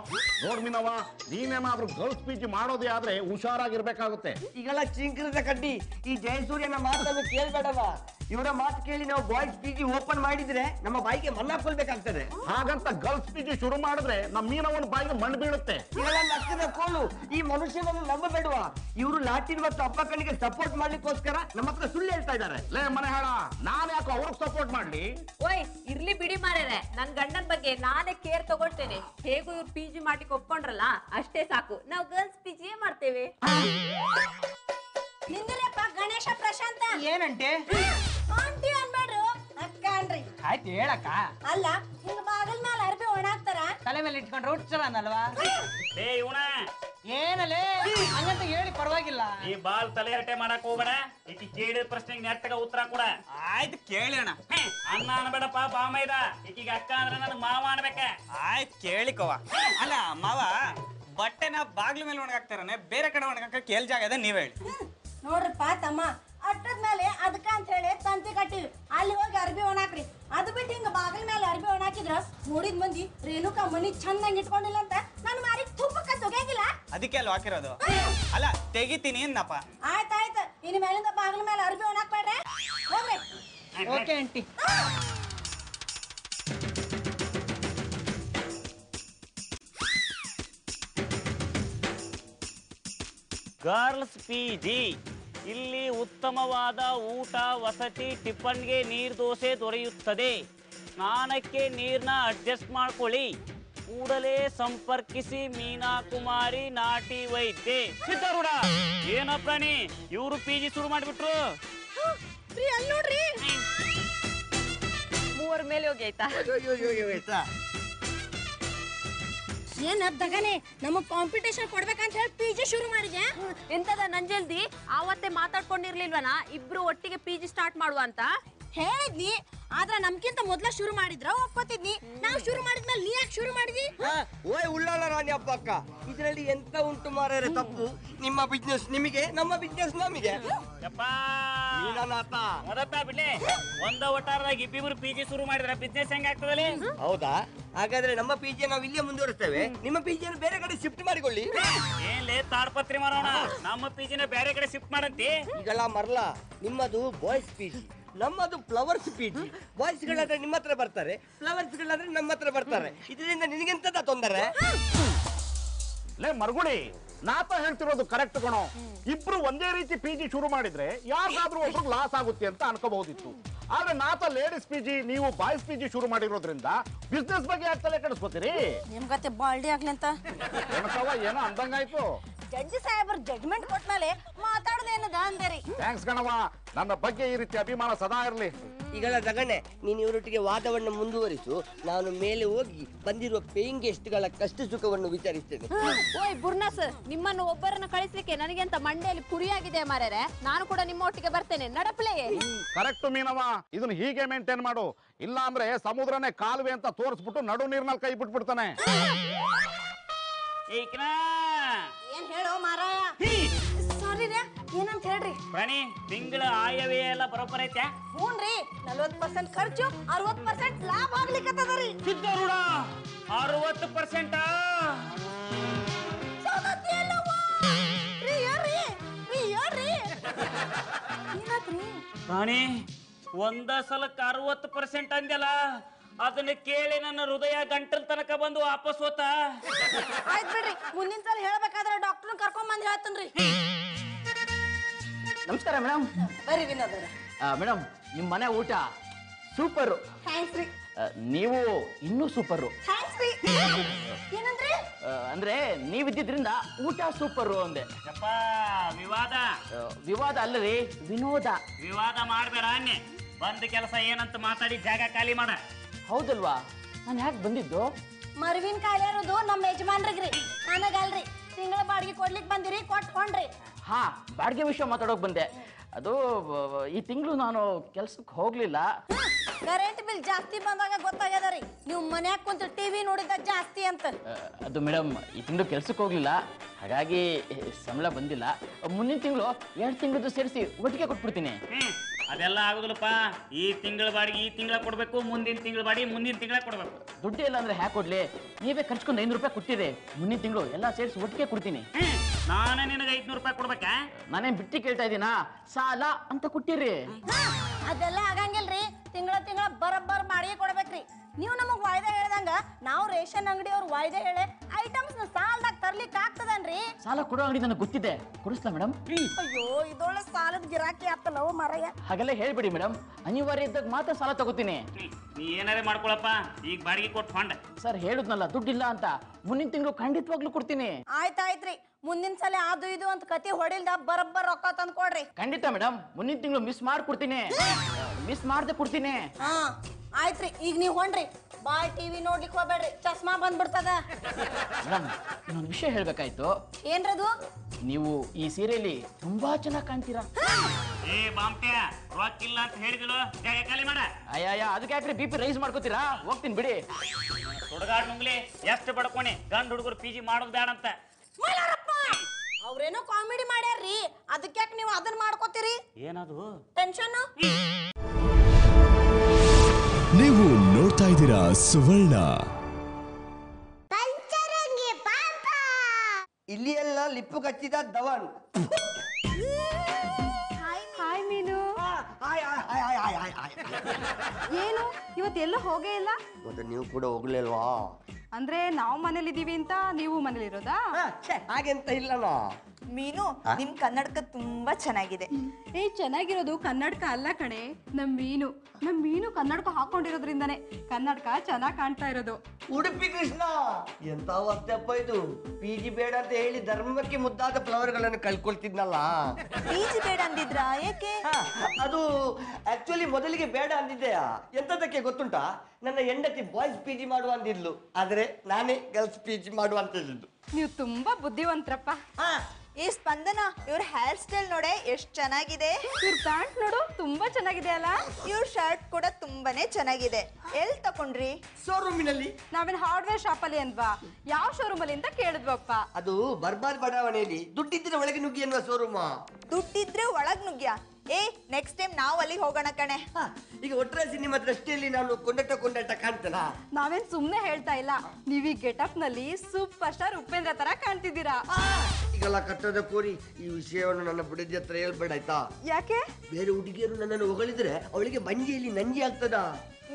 ನೋಡ್ ಮಿನವ ನೀನೇನಾದ್ರೂ ಗರ್ಲ್ಸ್ ಜಿ ಮಾಡೋದೇ ಆದ್ರೆ ಹುಷಾರಾಗಿರ್ಬೇಕಾಗುತ್ತೆ. ಈಗೆಲ್ಲ ಚಿಂಕ್ರದ ಕಡ್ಡಿ ಈ ಜಯಸೂರ್ಯನ ಮಾತನ್ನು ಕೇಳ್ಬೇಡವ? ಇವರ ಮಾತು ಕೇಳಿ ನಾವು ಬಾಯ್ಸ್ ಪಿ ಜಿ ಓಪನ್ ಮಾಡಿದ್ರೆ ನಮ್ಮ ಬಾಯಿಗೆ ಮಣ್ಣು ಕೊಲ್ಬೇಕಾಗ್ತದೆ ಹಾಗಂತ ಗರ್ಲ್ಸ್ ಪೀಜಿ ಶುರು ಮಾಡಿದ್ರೆ ನಮ್ಮ ಮೀನವನ ಬಾಯಿಗೆ ಮಣ್ಣು ಬೀಳುತ್ತೆ. ಇವೆಲ್ಲ ಕೋಲು. ಈ ಮನುಷ್ಯನನ್ನು ನಂಬಬೇಡುವ. ಇವರು ಲಾಟಿನ್ ಮತ್ತು ಅಪ್ಪ ಕಣ್ಣಿಗೆ ಸಪೋರ್ಟ್ ಮಾಡ್ಲಿಕ್ಕೋಸ್ಕರ ನಮ್ಮ ಹತ್ರ ಸುಳ್ಳು ಹೇಳ್ತಾ ಇದ್ದಾರೆ. ಲೇ ಹೇಳ ನಾನು ಯಾಕೋ ಅವ್ರಿಗೆ ಸಪೋರ್ಟ್ ಮಾಡ್ಲಿ? ಓಯ್ ಇರ್ಲಿ ಬಿಡಿ ಮಾರೇರೆ. ನನ್ ಗಂಡನ್ ಬಗ್ಗೆ ನಾನೇ ಕೇರ್ ತಗೊಳ್ತೇನೆ. ಹೇಗೂ ಇವ್ರು ಪಿ ಜಿ ಮಾಡ್ಲಿಕ್ಕೆ ಒಪ್ಕೊಂಡ್ರಲ್ಲ ಅಷ್ಟೇ ಸಾಕು. ನಾವು ಗರ್ಲ್ಸ್ ಪಿ ಜಿಯೇ ಮಾಡ್ತೇವೆ. ನಿಂದಿರಪ್ಪ ಗಣೇಶ ಪ್ರಶಾಂತ. ಏನಂತೆ? ಆಯ್ತು ಹೇಳಕ್ಕ. ಅಲ್ಲ ಹಿಂಗ ಬಾಗಲ್ ಮೇಲೆ ಅರ್ಬಿ ಒಣಾಗ್ತಾರ ತಲೆ ಮೇಲೆ ಇಟ್ಕೊಂಡ್ರೆ ಹುಚ್ಚವನಲ್ವಾ ಏ ಇವನ ಏನಲ್ಲೇ ಹಂಗಂತ ಹೇಳಿ ಪರವಾಗಿಲ್ಲ. ಈ ಬಾಲ್ ತಲೆ ಹರಟೆ ಮಾಡಕ್ ಹೋಗ್ಬೇಡ. ಈಕಿ ಕೇಳಿದ ಪ್ರಶ್ನೆಗೆ ನೆಟ್ಟಗ ಉತ್ತರ ಕೂಡ. ಆಯ್ತು ಕೇಳೋಣ ಅಣ್ಣ. ಅನ್ನ ಅನ್ಬೇಡಪ್ಪ ಬಾಮೈದ. ಈಕಿಗೆ ಅಕ್ಕ ಅಂದ್ರೆ ನನಗೆ ಮಾವ ಅನ್ಬೇಕ. ಆಯ್ತು ಕೇಳಿಕವ ಅಲ್ಲ ಮಾವ ಬಟ್ಟೆನ ಬಾಗ್ಲ ಮೇಲೆ ಒಣಗಾಕ್ತಾರನೆ ಬೇರೆ ಕಡೆ ಒಣಗಾಕ ಕೇಳ್ ಜಾಗ ಇದೆ ನೀವ್ ಹೇಳಿ. ನೋಡ್ರಪ್ಪ ತಮ್ಮ. ಅಟ್ಟದ ಮೇಲೆ ಅದಕ್ಕ ಅಂತ ಹೇಳಿ ತಂತಿ ಕಟ್ಟಿವಿ ಅಲ್ಲಿ ಹೋಗಿ ಅರ್ಬಿ ಒಣಾಕ್ರಿ. ಅದು ಬಿಟ್ಟು ಹಿಂಗ ಬಾಗಿಲ ಮೇಲೆ ಅರ್ಬಿ ಒಣಾಕಿದ್ರ ನೋಡಿದ ಮಂದಿ ರೇಣುಕಾ ಮನಿ ಚಂದಂಗ್ ಇಟ್ಕೊಂಡಿಲ್ಲ ಅಂತ ನಾನು ಮಾರಿ ತುಪ್ಪಕ್ಕ ತೊಗೆಗಿಲ್ಲ ಅದಕ್ಕೆ ಅಲ್ಲಿ ಹಾಕಿರೋದು? ಅಲ್ಲ ತೆಗಿತೀನಿ ಏನಪ್ಪ ಆಯ್ತಾಯ್ತು ಇನ್ ಮೇಲಿಂದ ಬಾಗಿಲ ಮೇಲೆ ಅರ್ಬಿ ಒಣಾಕ್ಬೇಡ್ರೆ ಹೋಗ್ರಿ. Okay aunty. Girls P G. ಇಲ್ಲಿ ಉತ್ತಮವಾದ ಊಟ ವಸತಿ ಟಿಫನ್ಗೆ ನೀರು ದೋಸೆ ದೊರೆಯುತ್ತದೆ. ಸ್ನಾನಕ್ಕೆ ನೀರನ್ನ ಅಡ್ಜಸ್ಟ್ ಮಾಡ್ಕೊಳ್ಳಿ. ಕೂಡಲೇ ಸಂಪರ್ಕಿಸಿ ಮೀನಾ ಕುಮಾರಿ ನಾಟಿ ವೈದ್ಯೆ. ಸಿದ್ಧಾರೂಢ! ಏನ ಪ್ರಾಣಿ ಇವರು ಪಿ ಜಿ ಶುರು ಮಾಡಿಬಿಟ್ರು. ಅಲ್ಲಿ ನೋಡ್ರಿ. ಮೂವರ ಮೇಲೆ ಹೋಗಿ ಆಯ್ತಾ? ಏನ್ ದಗನೆ ನಮಗ್ ಕಾಂಪಿಟೇಷನ್ ಕೊಡ್ಬೇಕಂತ ಹೇಳಿ ಪಿ ಜಿ ಶುರು ಮಾಡಿದ್ಯಾ? ಎಂತದ ನಂಜಲ್ದಿ? ಆವತ್ತೇ ಮಾತಾಡ್ಕೊಂಡಿರ್ಲಿಲ್ವನ? ಇಬ್ರು ಒಟ್ಟಿಗೆ ಪಿ ಜಿ ಸ್ಟಾರ್ಟ್ ಮಾಡುವ ಅಂತ? ಹೇಳಿದ್ನಿ. ಆದ್ರ ನಮ್ಕಿಂತ ಮೊದ್ಲ ಶುರು ಮಾಡಿದ್ರ ಒಪ್ಕೋತಿದ್ನಿ. ನಾವ್ ಶುರು ಮಾಡಿದ್ಮೇಲೆ ನೀ ಯಾಕೆ ಶುರು ಮಾಡಿದಿ? ಓಯ್ ಉಳ್ಳಾಳ ರಾಣಿ ಹಬ್ಬ ಅಕ್ಕ ಇದರಲ್ಲಿ ಎಂತ ಉಂಟು ಮಾರೇ ತಪ್ಪು? ನಿಮ್ಮ ಬಿಸ್ನೆಸ್ ನಿಮಗೆ ನಮ್ಮ ಬಿಸ್ನೆಸ್ ನಮಗೆ. ಬಿಡ್ಲಿ. ಒಂದ ಒಟ್ಟಾರದಾಗ ಇಬ್ಬಿಬ್ರು ಪಿ ಜಿ ಶುರು ಮಾಡಿದ್ರೆ ಬಿಸ್ನೆಸ್ ಹೆಂಗ ಆಗ್ತದಲ್ಲಿ? ಹೌದಾ? ಹಾಗಾದ್ರೆ ನಮ್ಮ ಪಿಜಿ ನಾವು ಇಲ್ಲೇ ಮುಂದುವರಿಸ್ತೇವೆ. ನಿಮ್ಮ ಪಿಜಿಯನ್ನು ಬೇರೆ ಕಡೆ ಶಿಫ್ಟ್ ಮಾಡಿಕೊಳ್ಳಿ. ಏನ್ಲೇ ತಾಡ್ಪತ್ರಿ ಮಾಡೋಣ. ನಮ್ಮ ಪಿ ಜಿನ ಬೇರೆ ಕಡೆ ಶಿಫ್ಟ್ ಮಾಡಂತಿ? ಈಗಲ್ಲ ಮರ್ಲಾ ನಿಮ್ಮದು ಬಾಯ್ಸ್ ಪಿಜಿ ನಮ್ಮದು ಫ್ಲವರ್ಸ್ ಪಿಜಿ ಬಾಯ್ಸ್ ಗಳಾದ್ರೆ ನಿಮ್ಮ ಹತ್ರ ಬರ್ತಾರೆ ಫ್ಲವರ್ಸ್ ಗಳಾದ್ರೆ ನಮ್ಮ ಹತ್ರ ಬರ್ತಾರೆ. ಇದರಿಂದ ನಿನಗೆಂತದ ತೊಂದರೆ? ಲೇ ಮರಗುಳಿ ನಾತ ಹೇಳ್ತಿರೋದು ಕರೆಕ್ಟ್ ಕಣೋ. ಇಬ್ರು ಒಂದೇ ರೀತಿ ಪಿ ಜಿ ಶುರು ಮಾಡಿದ್ರೆ ಯಾರಿಗಾದ್ರೂ ಒಬ್ರು ಲಾಸ್ ಆಗುತ್ತೆ ಅಂತ ಅನ್ಕೋಬಹುದಿತ್ತು. ಆದ್ರೆ ನಾತ ಲೇಡೀಸ್ ಪಿ ಜಿ ನೀವು ಬಾಯ್ಸ್ ಪಿ ಜಿ ಶುರು ಮಾಡಿರೋದ್ರಿಂದ ಬಿಸ್ನೆಸ್ ಬಗ್ಗೆ ಯಾಕೆ ತಲೆ ಕೆಡಿಸ್ಕೋತೀರಿ? ನಿಮ್ಗತ್ತೆ ಬಾಲ್ಡಿ ಆಗ್ಲಿ ಅಂತ. ಏನೋ ಅಂದಂಗಾಯ್ತು. ಜಡ್ಜಿ ಸಾಹೇಬ್ರ ಜಡ್ಜ್ಮೆಂಟ್ ಕೊಟ್ಮೇಲೆ ಮಾತಾಡೋದೇನದ ಅಂದೇರಿ. ಥ್ಯಾಂಕ್ಸ್ ಕಣವ ನನ್ನ ಬಗ್ಗೆ ಈ ರೀತಿ ಅಭಿಮಾನ ಸದಾ ಇರಲಿ. ಈಗಲ್ಲ ತಗಣೆ ನೀನು ಇವರೊಟ್ಟಿಗೆ ವಾದವನ್ನು ಮುಂದುವರಿಸು. ನಾನು ಮೇಲೆ ಹೋಗಿ ಬಂದಿರುವ ಪೇಯಿಂಗ್ ಗೆಸ್ಟ್ಗಳ ಕಷ್ಟ ಸುಖವನ್ನು ವಿಚಾರಿಸ್ತೇನೆ. ಓಯ್ ಬುರ್ನಸ್ ನಿಮ್ಮನ್ನು ಒಬ್ಬರನ್ನ ಕಳಿಸ್ಲಿಕ್ಕೆ ನನಗೆ ಅಂತ ಮಂಡೆಯಲ್ಲಿ ಪುರಿಯಾಗಿದೆ ಮಾರೇರೆ. ನಾನು ಕೂಡ ನಿಮ್ಮ ಒಟ್ಟಿಗೆ ಬರ್ತೇನೆ. ನಡಪಲೇ. ಕರೆಕ್ಟ್ ಮೀನವ ಇದನ್ನ ಹೀಗೆ ಮೇಂಟೈನ್ ಮಾಡು. ಇಲ್ಲ ಅಂದ್ರೆ ಸಮುದ್ರನೇ ಕಾಲುವೆ ಅಂತ ತೋರಿಸ್ಬಿಟ್ಟು ನಡು ನೀರ್ನಲ್ಲಿ ಕೈ ಬಿಟ್ಬಿಡ್ತಾನೆ. ಏನ್ ಹೇಳೋ ಮಾರಾಯ ರೀ ಏನಂತ ಹೇಳ್ರಿ? ಪ್ರಾಣಿ ತಿಂಗಳ ಎಲ್ಲ ಬರೋಬ್ಬರ ಐತೆ. ಹ್ಞೂನ್ರಿ ನಲ್ವತ್ತು ಪರ್ಸೆಂಟ್ ಖರ್ಚು ಅರವತ್ ಪರ್ಸೆಂಟ್ ಲಾಭ ಆಗ್ಲಿಕ್ಕತ್ತದರಿ ಸಿದ್ಧಾರೂಢ ಅರವತ್ತು ಪರ್ಸೆಂಟ್. ಪ್ರಾಣಿ ಒಂದ ಸಲಕ್ಕೆ ಅರವತ್ತು ಪರ್ಸೆಂಟ್ ಅಂದ್ಯಲ್ಲ ಅದನ್ನ ಕೇಳಿ ನನ್ನ ಹೃದಯ ಗಂಟಲ್ ತನಕ ಬಂದು ವಾಪಸ್ ಹೋತ. ಆಯ್ತು ಬಿಡ್ರಿ ಮುಂದಿನ ಸಲ ಹೇಳ್ಬೇಕಾದ್ರೆ ಡಾಕ್ಟರ್ ಕರ್ಕೊಂಡ್ ಬಂದ್ ಹೇಳ್ತೇನ್ರಿ. ನಮಸ್ಕಾರ ಮೇಡಮ್. ಬರ್ರಿ ವಿನೋದರ ಮೇಡಮ್ ನಿಮ್ಮ ಮನೆ ಊಟ ಸೂಪರ್. ಥ್ಯಾಂಕ್ಸ್ ರೀ. ನೀವು ಇನ್ನೂ ಸೂಪರ್. ಥ್ಯಾಂಕ್ಸ್ ರೀ. ಏನಂದ್ರೆ? ಅಂದ್ರೆ ನೀವಿದ್ದಿದ್ರಿಂದ ಊಟ ಸೂಪರ್ ಅಂದೆ. ಯಪ್ಪ ವಿವಾದ. ಆ, ವಿವಾದ ಅಲ್ಲರಿ. ವಿನೋದ. ವಿವಾದ ಮಾಡಬೇಡ ಅನ್ನೆ ಬಂದ ಕೆಲಸ ಏನಂತ ಮಾತಾಡಿ ಜಾಗ ಖಾಲಿ ಮಾಡ. ಹೌದಲ್ವಾ? ನಾನು ಯಾಕೆ ಬಂದಿದ್ದು? ಮರುವಿನ ಕಾಯಿಲೆ ಇರೋದು ನಮ್ಮ ಯಜಮಾನ್ರಿಗ್ರಿ. ನನಗಲ್ರಿ ತಿಂಗಳ ಬಾಡಿಗೆ ಕೊಡ್ಲಿಕ್ ಬಂದಿರಿ ಕೊಟ್ಕೊಂಡ್ರಿ. ಹಾ ಬಾಡಿಗೆ ವಿಷಯ ಮಾತಾಡೋಕ್ ಬಂದೆ. ಅದು ಈ ತಿಂಗಳು ನಾನು ಕೆಲ್ಸಕ್ಕೆ ಹೋಗ್ಲಿಲ್ಲ. ಕರೆಂಟ್ ಬಿಲ್ ಜಾಸ್ತಿ ಬಂದಾಗ ಗೊತ್ತಾಗ್ಯದ ರೀ. ನೀವು ಮನ್ಯಾಗ ಕುಂತ ಟಿವಿ ನೋಡಿದ ಜಾಸ್ತಿ ಅಂತ. ಅದು ಮೇಡಮ್ ಈ ತಿಂಗಳು ಕೆಲ್ಸಕ್ಕೆ ಹೋಗ್ಲಿಲ್ಲ. ಹಾಗಾಗಿ ಸಂಬಳ ಬಂದಿಲ್ಲ. ಮುಂದಿನ ತಿಂಗಳು ಎರಡು ತಿಂಗಳದ್ದು ಸೇರಿಸಿ ಒಟ್ಟಿಗೆ ಕೊಟ್ಬಿಡ್ತೀನಿ. ಅದೆಲ್ಲ ಆಗುದಿಲ್ಲಪ್ಪ. ಈ ತಿಂಗಳ ಬಾಡಿಗೆ ಈ ತಿಂಗಳ ಕೊಡ್ಬೇಕು ಮುಂದಿನ ತಿಂಗಳ ಬಾಡಿಗೆ ಮುಂದಿನ ತಿಂಗಳ ಕೊಡ್ಬೇಕು. ದುಡ್ಡು ಇಲ್ಲ ಅಂದ್ರೆ ಹ್ಯಾಕ್ ಕೊಡ್ಲಿ. ನೀವೇ ಖರ್ಚ್ಕೊಂಡು ಐನೂರು ರೂಪಾಯಿ ಕೊಟ್ಟಿದೆ ಮುಂದಿನ ತಿಂಗಳು ಎಲ್ಲ ಸೇರಿಸಿ ಒಟ್ಟಿಗೆ ಕೊಡ್ತೀನಿ. ನಾನೇ ನಿನಗೆ ಐದ್ನೂರು ರೂಪಾಯಿ ಕೊಡ್ಬೇಕಾ ನಾನೇನ್ ಬಿಟ್ಟಿ ಕೇಳ್ತಾ ಇದ್ದೀನಾ ಸಾಲ ಅಂತ ಕೊಟ್ಟಿರಿ ಅದೆಲ್ಲ ಆಗಂಗಿಲ್ರಿ ತಿಂಗಳ ತಿಂಗಳ ಬರಬ್ಬರ್ ಬಾಡಿಗೆ ಕೊಡ್ಬೇಕ್ರಿ ನೀವು ನಮಗ್ ವಾಯ್ದೆ ಹೇಳ್ದಂಗ ನಾವು ರೇಷನ್ ಅಂಗಡಿ ಅವ್ರ ವಾಯ್ದೆ ಹೇಳಿ ಐಟಮ್ಸ್ನ ಸಾಲದಾಗ ತರ್ಲಿಕ್ ಆಗ್ತದನ್ರಿ ಸಾಲ ಕೊಡೋ ಅಂಗಡಿ ನನಗೆ ಗೊತ್ತಿದೆ ಕೊಡಿಸ್ಲಾ ಮೇಡಮ್ ಅಯ್ಯೋ ಇದೊಳ್ಳೆ ಸಾಲದ ಗಿರಾಕಿ ಆತಲ್ಲ ಅವು ಮರಯ್ಯ ಹಾಗೆಲ್ಲ ಹೇಳ್ಬಿಡಿ ಮೇಡಮ್ ಅನಿವಾರ್ಯ ಇದ್ದಾಗ ಮಾತ್ರ ಸಾಲ ತಗೋತೀನಿ ಹ್ಮ್, ನೀ ಏನಾರೇ ಮಾಡ್ಕೊಳಪ್ಪ ಈಗ ಬಾಡಿಗೆ ಕೊಟ್ಟು ಹೊಂಡ ಸರ್ ಹೇಳುದ್ನಲ್ಲ ದುಡ್ಡಿಲ್ಲ ಅಂತ ಮುಂದಿನ ತಿಂಗಳು ಖಂಡಿತವಾಗ್ಲೂ ಕೊಡ್ತೀನಿ ಆಯ್ತಾಯ್ತ್ರಿ ಮುಂದಿನ ಸಲ ಅದು ಇದು ಅಂತ ಕತಿ ಹೊಡಿಲ್ದ ಬರಬ್ಬರ್ ರೊಕ್ಕ ತಂದು ಕೊಡ್ರಿ. ಖಂಡಿತ ಮೇಡಮ್ ಮುಂದಿನ ತಿಂಗಳು ಮಿಸ್ ಮಾಡ್ಕೊಡ್ತೀನಿ. ಮಿಸ್ ಮಾಡ್ದೆ ಕೊಡ್ತೀನಿ. ಹಾ ಆಯ್ತ್ರಿ ಈಗ ನೀವು ಹೊಂಡ್ರಿ. ಬಾಯ್ ಟಿವಿ ನೋಡ್ಲಿಕ್ಕೆ ಹೋಗ್ಬೇಡ್ರಿ. ಚಸ್ಮಾ ಬಂದ್ಬಿಡ್ತದ. ಮೇಡಮ್ ಇನ್ನೊಂದು ವಿಷಯ ಹೇಳ್ಬೇಕಾಯ್ತು. ಏನ್ರದು ನೀವು ಈ ಸೀರೆಯಲ್ಲಿ ತುಂಬಾ ಚೆನ್ನಾಗಿ ಕಾಣ್ತೀರಾ? ಏ ಬಾಂಪ್ಟ್ಯ ರೊಕ್ಕ ಇಲ್ಲ ಅಂತ ಹೇಳಿದಿಲ್ಲ ಜಾಗ ಖಾಲಿ ಮಾಡ? ಅಯ್ಯಯ್ಯ ಅದಕ್ಕೆ ಯಾಕ್ರಿ ಬಿ ಪಿ ರೈಸ್ ಮಾಡ್ಕೋತೀರಾ? ಹೋಗ್ತೀನಿ ಬಿಡಿ. ಹುಡುಗಾಡ್ ನುಂಗ್ಲಿ ಎಷ್ಟು ಬಡ್ಕೊಣಿ? ಗಂಡು ಹುಡುಗರು ಪಿ ಜಿ ಮಾಡೋದು ಬೇಡ ಅಂತ ಅವ್ರೇನೋ ಕಾಮಿಡಿ ಮಾಡ್ಯಾರ್ರಿ. ಅದಕ್ಕೆ ನೀವು ಅದನ್ನ ಮಾಡ್ಕೋತೀರಿ? ಏನದು? ಟೆನ್ಷನ್ ನೀವು ನೋಡ್ತಾ ಇದ್ದೀರಾ ಸುವರ್ಣ. ಇಲ್ಲಿ ಎಲ್ಲ ಲಿಪ್ಪು ಕಚ್ಚಿದ ದವನ್ ಇವತ್ತು ಏನು? ಇವತ್ತೆಲ್ಲ ಹೋಗೇ ಇಲ್ಲ? ಮತ್ತೆ ನೀವು ಕೂಡ ಹೋಗ್ಲಿಲ್ವಾ? ಅಂದ್ರೆ ನಾವು ಮನೇಲಿದ್ದೀವಿ ಅಂತ ನೀವು ಮನೇಲಿರೋದಾ? ಇರೋದಾ ಛೆ, ಹಾಗೆಂತ ಇಲ್ಲನಾ. ಮೀನು ನಿಮ್ ಕನ್ನಡಕ ತುಂಬಾ ಚೆನ್ನಾಗಿದೆ. ಏ ಚೆನ್ನಾಗಿರೋದು ಕನ್ನಡಕ ಅಲ್ಲ ಕಣೆ. ನಮ್ ಮೀನು. ನಮ್ ಮೀನು ಕನ್ನಡಕ ಹಾಕೊಂಡಿರೋದ್ರಿಂದಾನೆ ಕನ್ನಡಕ ಚೆನ್ನಾಗ್ ಕಾಣ್ತಾ ಇರೋದು. ಉಡುಪಿ ಕೃಷ್ಣ! ಎಂತ ವಸ್ತಪ್ಪ ಇದು? ಪಿ ಜಿ ಬೇಡ ಅಂತ ಹೇಳಿ ಧರ್ಮಕ್ಕೆ ಮುದ್ದಾದ ಫ್ಲವರ್ಗಳನ್ನು ಕಳ್ಕೊಳ್ತಿದ್ನಲ್ಲ. ಪಿಜಿ ಬೇಡ ಅಂದಿದ್ರಾ? ಏಕೆ? ಹಾ, ಅದು ಆಕ್ಚುಲಿ ಮೊದಲಿಗೆ ಬೇಡ ಅಂದಿದ್ದೆ. ಎಂತದಕ್ಕೆ ಗೊತ್ತುಂಟಾ? ನನ್ನ ಹೆಂಡತಿ ಬಾಯ್ಸ್ ಪಿ ಜಿ ಮಾಡುವ ಅಂದಿದ್ಲು. ಆದ್ರೆ ನಾನೇ ಗರ್ಲ್ಸ್ ಪಿ ಜಿ ಮಾಡುವ ಅಂತ ಹೇಳಿದ್ದು. ನೀವು ತುಂಬಾ ಬುದ್ಧಿವಂತರಪ್ಪ. ಹಾ ಈ ಸ್ಪಂದನ ಇವ್ರ ಹೇರ್ ಸ್ಟೈಲ್ ನೋಡೆ ಎಷ್ಟ್ ಚೆನ್ನಾಗಿದೆ? ಇವ್ರ ಪ್ಯಾಂಟ್ ನೋಡು ತುಂಬಾ ಚೆನ್ನಾಗಿದೆ ಅಲ್ಲ ಇವ್ರ ಶರ್ಟ್ ಕೂಡ ತುಂಬಾನೇ ಚೆನ್ನಾಗಿದೆ. ಎಲ್ ತಕೊಂಡ್ರಿ? ಶೋರೂಮಿನಲ್ಲಿ ನಾವೇನ್ ಹಾರ್ಡ್ವೇರ್ ಶಾಪ್ ಅಲ್ಲಿ ಅನ್ವಾ? ಯಾವ ಶೋರೂಮ್ ಅಲ್ಲಿ ಅಂತ ಕೇಳಿದ್ವಪ್ಪ. ಅದು ಬರ್ಬಾರ್ ಬಡಾವಣೆಯಲ್ಲಿ. ದುಡ್ಡಿದ್ರೆ ಒಳಗೆ ನುಗ್ಗಿ ಅನ್ನುವ ಶೋರೂಮ್ ದುಡ್ಡಿದ್ರೆ ಒಳಗ್ ನುಗ್ಗ್ಯಾ? ಏ ನೆಕ್ಸ್ಟ್ ಟೈಮ್ ನಾವು ಅಲ್ಲಿಗೆ ಹೋಗೋಣ ಕಣೆ. ಈಗ ಒಟ್ಟರೆ ಸಿನಿಮಾ ದೃಷ್ಟಿಯಲ್ಲಿ ನಾನು ಕೊಂಡಟ ಕೊಂಡಟ ಕಾಣ್ತಲ್ಲ ನಾವೇನ್ ಸುಮ್ನೆ ಹೇಳ್ತಾ ಇಲ್ಲ. ನೀವ್ ಈ ಗೆಟಪ್ನಲ್ಲಿ ಸೂಪರ್ ಸ್ಟಾರ್ ಉಪೇಂದ್ರ ತರ ಕಾಣ್ತಿದ್ದೀರಾ? ಈಗೆಲ್ಲ ಕಟ್ಟದ ಕೋರಿ ಈ ವಿಷಯವನ್ನು ನನ್ನ ಬುಡದಿ ಹತ್ರ ಹೇಳ್ಬೇಡ ಆಯ್ತಾ? ಯಾಕೆ? ಬೇರೆ ಹುಡುಗಿಯರು ನನ್ನನ್ನು ಹೊಗಳಿದ್ರೆ ಅವಳಿಗೆ ಬಂಜಿಯಲ್ಲಿ ನಂಜಿ ಆಗ್ತದ?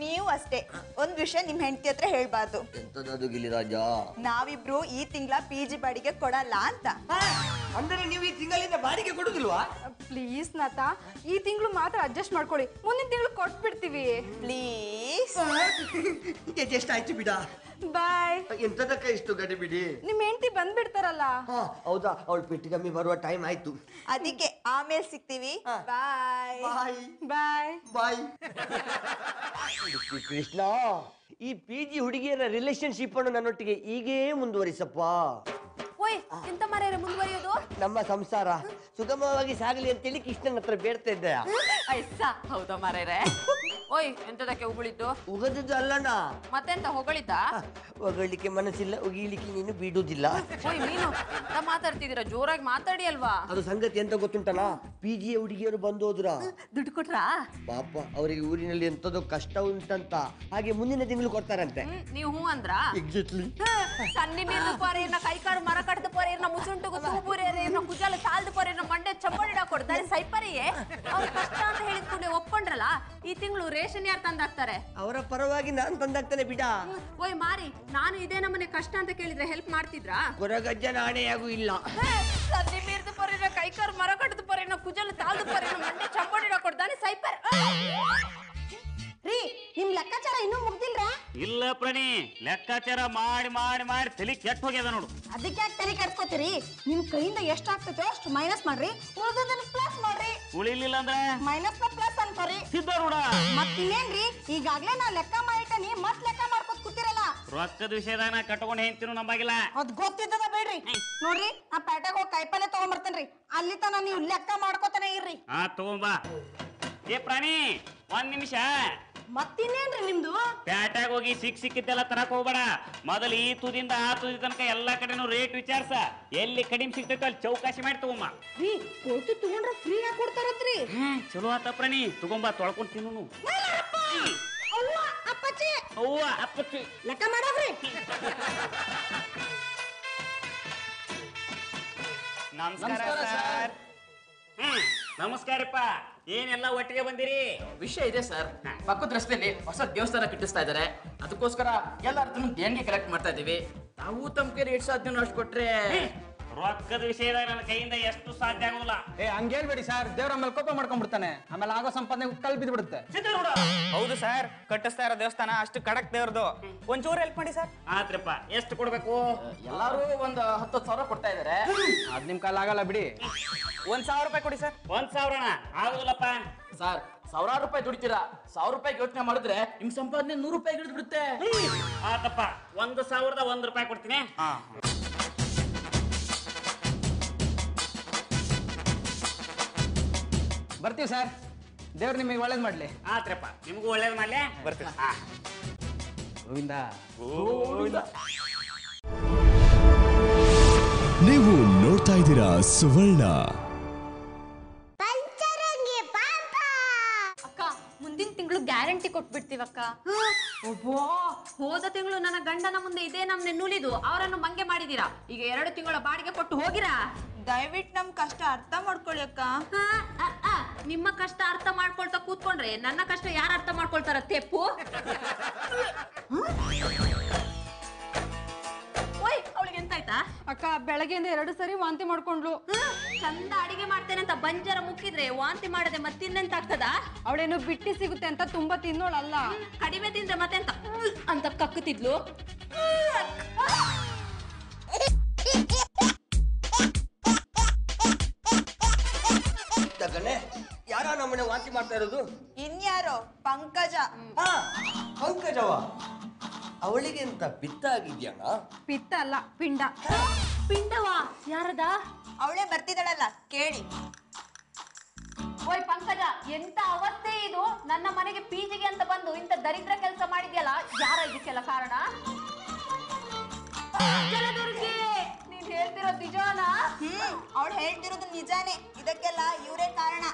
ನೀವು ಅಷ್ಟೇ. ಒಂದ್ ವಿಷಯ ನಿಮ್ ಹೆಂಡತಿ ಹತ್ರ ಹೇಳ್ಬಾರ್ದು. ಎಂತದದು ಗಿಲಿರಾಜ ನಾವಿಬ್ರು ಈ ತಿಂಗಳ ಪಿ ಜಿ ಬಾಡಿಗೆ ಕೊಡಲ್ಲ ಅಂತ. ಅಂದ್ರೆ ನೀವು ಈ ತಿಂಗಳಿಂದ ಬಾಡಿಗೆ ಕೊಡುದಿಲ್ವಾ? ಪ್ಲೀಸ್ ನಾತ ಈ ತಿಂಗಳು ಮಾತ್ರ ಅಡ್ಜಸ್ಟ್ ಮಾಡ್ಕೊಳ್ಳಿ. ಮುಂದಿನ ತಿಂಗಳು ಕೊಟ್ಬಿಡ್ತೀವಿ. ಪ್ಲೀಸ್. ಆಯ್ತು ಬಿಡ. ಬಾಯ್ ಎಂತದಕ್ಕ ಇಷ್ಟು ಗಡಿ ಬಿಡಿ? ನಿಮ್ ಹೆಂಡತಿ ಬಂದ್ಬಿಡ್ತಾರಲ್ಲ. ಹಾ ಹೌದಾ? ಅವಳು ಪೆಟ್ಟಿಗಮ್ಮಿ ಬರುವ ಟೈಮ್ ಆಯ್ತು. ಅದಕ್ಕೆ ಆಮೇಲೆ ಸಿಗ್ತೀವಿ. ಬಾಯ್ ಬಾಯ್ ಬಾಯ್ ಬಾಯ್ ಕೃಷ್ಣ ಈ ಪಿ ಜಿ ಹುಡುಗಿಯರ ರಿಲೇಶನ್ಶಿಪ್ ಅನ್ನು ನನ್ನೊಟ್ಟಿಗೆ ಈಗೇ ಮುಂದುವರಿಸಪ್ಪ. ಓಯ್ ಎಂತ ಮಾರ್ಯಾರೆ ಮುಂದುವರಿಯೋದು? ನಮ್ಮ ಸಂಸಾರ ಸುಗಮವಾಗಿ ಸಾಗಲಿ ಅಂತೇಳಿ ಕೃಷ್ಣನ ಹತ್ರ ಬೇಡ್ತಾ ಇದ್ದೆ. ಹೌದಾ ಮಾರ್ಯಾರೆ ಓಯ್ ಎಂತದಕ್ಕೆ ಉಗುಳಿದ್ದು? ಉಗದಿದ್ದು ಅಲ್ಲಣ್ಣ. ಮತ್ತೆಂತ ಹೊಗಳಿದ್ದ? ಹೊಗಳಿಕ್ಕೆ ಮನಸ್ಸಿಲ್ಲ ಉಗಿಲಿಕ್ಕೆ ನೀನು ಬಿಡುವುದಿಲ್ಲ ಓಯ್ ಎಂತ ಮಾತಾಡ್ತಿದ್ದೀರಾ? ಜೋರಾಗಿ ಮಾತಾಡಿ ಅಲ್ವಾ? ಅದು ಸಂಗತಿ ಎಂತ ಗೊತ್ತುಂಟಲ್ಲ ಪಿ ಜಿ ಹುಡುಗಿಯರು ಬಂದು ಹೋದ್ರ? ದುಡ್ಡು ಕೊಟ್ರಾ? ಪಾಪ ಅವರಿಗೆ ಊರಿನಲ್ಲಿ ಎಂತದ ಕಷ್ಟ ಉಂಟಂತ. ಹಾಗೆ ಮುಂದಿನ ತಿಂಗಳು ಕೊಡ್ತಾರಂತೆ. ನೀವು ಹೂ ಅಂದ್ರ? ಎಕ್ಸಾಕ್ಟ್ಲಿ ಸನ್ನಿ ಮೀರ್ದು ಪೋರೇರ್ನ ಮರ ಮರ ಕಡ್ದು ಪೋರೇರ್ನ ಮುಸುಂಟುಗು ತೂಬುರೇರ್ನ ಕುಜಾಲ ಸಾಲ್ದು ಪೋರೇರ್ನ ಮಂಡೆ ಚಪ್ಪಡಿಡ ಕೊಡ್ತಾರೆ ಸೈಪರಿಯೇ ಅವ್ರ ಕಷ್ಟ ಅಂತ ಹೇಳಿದ್ಕೊಂಡು ಒಪ್ಕೊಂಡ್ರಲ್ಲ? ಈ ತಿಂಗಳು ರೇಷನ್ ಯಾರು ತಂದಾಕ್ತಾರೆ? ಅವರ ಪರವಾಗಿ ನಾನು ತಂದಾಗ್ತಾನೆ ಬಿಡ. ಓಯ್ ಮಾರಿ ನಾನು ಇದೇ ನಮ್ಮನೆ ಕಷ್ಟ ಅಂತ ಕೇಳಿದ್ರೆ ಹೆಲ್ಪ್ ಮಾಡ್ತಿದ್ರಾ? ಕೊರಗಜ್ಜನ ನಾಣೆಯಾಗೂ ಇಲ್ಲ. ಸದ್ದಿ ಮೀರ್ದು ಪೋರೇರ್ನ ಕೈಕಾರು ಮರ ಕಡ್ದು ಪೋರೇರ್ನ ಕುಜಾಲ ಸಾಲ್ದು ಪೋರೇರ್ನ ಮಂಡೆ ಚಪ್ಪಡಿಡ ಕೊಡ್ತಾನೆ ಸೈಪರ್. ರೀ ನಿಮ್ ಲೆಕ್ಕಾಚಾರ ಇನ್ನೂ ಮುಗ್ದಿಲ್ರಾ? ಇಲ್ಲ ಪ್ರಣಿ ಲೆಕ್ಕಾಚಾರ ಮಾಡಿ ಮಾಡಿ ಮಾಡಿ ತಲೆ ಕೆಟ್ಟ ಹೋಗ್ಯದ ನೋಡು. ಅದಕ್ಕೆ ಯಾಕೆ ತಲೆ ಕೆಡ್ಸ್ಕೊತೀರಿ ನಿಮ್ ಕೈಯಿಂದ ಎಷ್ಟ್ ಆಗ್ತೈತೋ ಅಷ್ಟು ಮೈನಸ್ ಮಾಡ್ರಿ. ಉಳಿದದನ್ನ ಪ್ಲಸ್ ಮಾಡ್ರಿ. ಉಳಿಲಿಲ್ಲ ಅಂದ್ರೆ? ಮೈನಸ್ನ ಪ್ಲಸ್ ಅನ್ಕೋರಿ. ಸಿದ್ಧಾರೂಢ ಮತ್ತಿನ್ನೇನ್ರಿ ಈಗಾಗ್ಲೇ ನಾ ಲೆಕ್ಕ ಮಾಡಿಟ್ಟನಿ ಮತ್ ಲೆಕ್ಕ ಮಾಡ್ಕೊತ ಕೂತಿರಲ್ಲ. ರೊಕ್ಕದ ವಿಷಯದಾಗ ನಾ ಕಟ್ಕೊಂಡು ಹೆಂತಿನೂ ನಂಬಾಗಿಲ್ಲ. ಅದ್ ಗೊತ್ತಿದ್ದದ ಬೇಡ್ರಿ. ನೋಡ್ರಿ ಆ ಪೇಟೆಗೆ ಹೋಗಿ ಕಾಯಿಪಲ್ಲೆ ತಗೊಂಬರ್ತೇನ್ರಿ. ಅಲ್ಲಿ ತನ ನೀವು ಲೆಕ್ಕ ಮಾಡ್ಕೋತಾನೆ ಇರ್ರಿ. ಹಾ ತಗೊಂಬಾ. ಏ ಪ್ರಾಣಿ ಒಂದ್ ನಿಮಿಷ. ಮತ್ತಿನ್ನೇನ್ರಿ ನಿಮ್ದು? ಪ್ಯಾಟ್ಯಾಗ ಹೋಗಿ ಸಿಕ್ ಸಿಕ್ಕಿದ್ದೆಲ್ಲ ತರಕ್ ಹೋಗ್ಬೇಡ. ಮೊದಲು ಈ ತೂದಿಂದ ಆ ತುದಿ ತನಕ ಎಲ್ಲಾ ಕಡೆನೂ ರೇಟ್ ವಿಚಾರ್ಸ. ಎಲ್ಲಿ ಕಡಿಮೆ ಸಿಗ್ತೈತೋ ಅಲ್ಲಿ ಚೌಕಾಸಿ ಮಾಡಿ ತಗೊಂಬ. ರೀ ಕೊಟ್ಟು ತಗೊಂಡ್ರೆ ಫ್ರೀ ಆಗಿ ಕೊಡ್ತಾರತ್ರಿ. ಚಲೋ ಆತ ಪ್ರಾಣಿ ತಗೊಂಬ ತೊಳ್ಕೊಂಡ್ ತಿನ್ನು ಅವ್ವ ಅಪ್ಪಚ್ಚಿ ಅವ್ವ ಅಪ್ಪಚ್ಚಿ ಲೆಕ್ಕ ಮಾಡವ್ರಿ. ನಮಸ್ಕಾರ ಸರ್. ಹ್ಮ್ ನಮಸ್ಕಾರಪ್ಪ. ಏನೆಲ್ಲ ಒಟ್ಟಿಗೆ ಬಂದಿರಿ? ವಿಷಯ ಇದೆ ಸರ್. ಪಕ್ಕದ ರಸ್ತೆಯಲ್ಲಿ ಹೊಸ ದೇವಸ್ಥಾನ ಕಟ್ಟಿಸ್ತಾ ಇದ್ದಾರೆ. ಅದಕ್ಕೋಸ್ಕರ ಎಲ್ಲರ ದೇಣಿಗೆ ಕಲೆಕ್ಟ್ ಮಾಡ್ತಾ ಇದೀವಿ ತಾವು ತಮ್ಮ ಕೈ ಎಷ್ಟು ಸಾಧ್ಯ ಅಷ್ಟು ಕೊಟ್ರೆ ರೊಕ್ಕದ ವಿಷಯದಾಗ ನನ್ನ ಕೈಯಿಂದ ಎಷ್ಟು ಸಾಧ್ಯ ಆಗೋದಿಲ್ಲ. ಏ ಹಂಗೇಳ್ಬೇಡಿ ಸರ್. ದೇವ್ರ ಆಮೇಲೆ ಕೋಪ ಮಾಡ್ಕೊಂಡ್ಬಿಡ್ತಾನೆ. ಆಮೇಲೆ ಆಗೋ ಸಂಪಾದನೆ ಕಲ್ ಬಿದ್ಬಿಡುತ್ತೆ. ಹೌದು ಸರ್. ಕಟ್ಟಿಸ್ತಾ ಇರೋ ದೇವಸ್ಥಾನ ಅಷ್ಟು ಕಡಕ್ ದೇವ್ರದು. ಒಂಚೂರು ಹೆಲ್ಪ್ ಮಾಡಿ ಸರ್. ಆತ್ರಪ್ಪ ಎಷ್ಟು ಕೊಡ್ಬೇಕು? ಎಲ್ಲಾರು ಒಂದು ಹತ್ತು ಸಾವಿರ ಕೊಡ್ತಾ ಇದಾರೆ. ಅದ್ ನಿಮ್ ಕಾಲ ಆಗಲ್ಲ ಬಿಡಿ. ಒಂದ್ ಸಾವಿರ ರೂಪಾಯಿ ಕೊಡಿ ಸರ್. ಒಂದ್ ಸಾವಿರ ಆಗುದಿಲ್ಲಪ್ಪ. ಸರ್ ಸಾವಿರಾರು ರೂಪಾಯಿ ದುಡಿತೀರಾ? ಸಾವಿರ ರೂಪಾಯಿ ಯೋಚನೆ ಮಾಡಿದ್ರೆ ನಿಮ್ ಸಂಪಾದನೆ ನೂರು ರೂಪಾಯಿ ಹಿಡಿದ್ಬಿಡುತ್ತೆ. ಆತಪ್ಪ ಒಂದು ಸಾವಿರದ ಒಂದ್ ರೂಪಾಯಿ ಕೊಡ್ತೀನಿ. ಬರ್ತೀವಿ ಸರ್. ದೇವ್ರು ನಿಮಗೆ ಒಳ್ಳೇದ್ ಮಾಡ್ಲಿ. ಆತ್ರಪ್ಪ ನಿಮಗೂ ಒಳ್ಳೇದ್ ಮಾಡ್ಲಿ? ಬರ್ತೀವಿ. ಹಾ. ಗೋವಿಂದ. ನೀವು ನೋಡ್ತಾ ಇದ್ದೀರಾ ಸುವರ್ಣ. ಅಕ್ಕ ಮುಂದಿನ ತಿಂಗಳು ಗ್ಯಾರಂಟಿ ಕೊಟ್ಬಿಡ್ತೀವಕ್ಕ. ಒಬ್ಬೋ ಹೋದ ತಿಂಗಳು ನನ್ನ ಗಂಡನ ಮುಂದೆ ಇದೇ ನಮ್ನೆ ನುಲಿದು ಅವರನ್ನು ಮಂಗೆ ಮಾಡಿದೀರಾ? ಈಗ ಎರಡು ತಿಂಗಳ ಬಾಡಿಗೆ ಕೊಟ್ಟು ಹೋಗಿರಾ? ದಯವಿಟ್ಟು ನಮ್ ಕಷ್ಟ ಅರ್ಥ ಮಾಡ್ಕೊಳ್ಳಿ ಅಕ್ಕ. ನಿಮ್ಮ ಕಷ್ಟ ಅರ್ಥ ಮಾಡ್ಕೊಳ್ತಾ ಕೂತ್ಕೊಂಡ್ರೆ ನನ್ನ ಕಷ್ಟ ಯಾರು ಅರ್ಥ ಮಾಡ್ಕೊಳ್ತಾರ ತೆಪ್ಪು? ಓಯ್ ಅವಳಿಗೆ ಎಂತಾಯ್ತಾ? ಅಕ್ಕ ಬೆಳಗ್ಗೆಯಿಂದ ಎರಡು ಸರಿ ವಾಂತಿ ಮಾಡ್ಕೊಂಡ್ಲು ಚಂದ ಅಡಿಗೆ ಮಾಡ್ತೇನೆ ಅಂತ ಬಂಜರ ಮುಕ್ಕಿದ್ರೆ ವಾಂತಿ ಮಾಡದೆ ಮತ್ತಿನ್ನೆಂತ ಆಗ್ತದ? ಅವಳೇನು ಬಿಟ್ಟಿ ಸಿಗುತ್ತೆ ಅಂತ ತುಂಬಾ ತಿನ್ನೋಳಲ್ಲ. ಕಡಿಮೆ ತಿಂದ್ರೆ ಮತ್ತೆಂತ? ಅಂತ ಕಕ್ಕುತ್ತಿದ್ಲು ವಾಂತಿ ಮಾಡ್ತಾ ಇರೋದು? ಇನ್ಯಾರೋ? ಪಂಕಜ. ಹಾ ಪಂಕಜವ. ಅವಳಿಗೆ ಅಂತ ಪಿತ್ತ ಆಗಿದ್ಯಾ ಪಿತ್ತ ಅಲ್ಲ ಪಿಂಡ. ಪಿಂಡವಾ ಯಾರದ? ಅವಳೇ ಬರ್ತಿದ್ದಾಳಲ್ಲ ಕೇಳಿ. ಓಯ್ ಪಂಕಜ ಎಂತ ಅವಸ್ಥೆ ಇದು? ನನ್ನ ಮನೆಗೆ ಪೀಜಿಗೆ ಅಂತ ಬಂದು ಇಂತ ದರಿದ್ರ ಕೆಲಸ ಮಾಡಿದ್ಯಲ್ಲ ಯಾರ ಇದಕ್ಕೆಲ್ಲ ಕಾರಣ? ಜಲದುರ್ಗಿ ನೀನ್ ಹೇಳ್ತಿರೋ ನಿಜಾನಾ? ಹ್ಮ್ ಅವಳು ಹೇಳ್ತಿರೋದು ನಿಜಾನೇ. ಇದಕ್ಕೆಲ್ಲ ಇವರೇ ಕಾರಣ.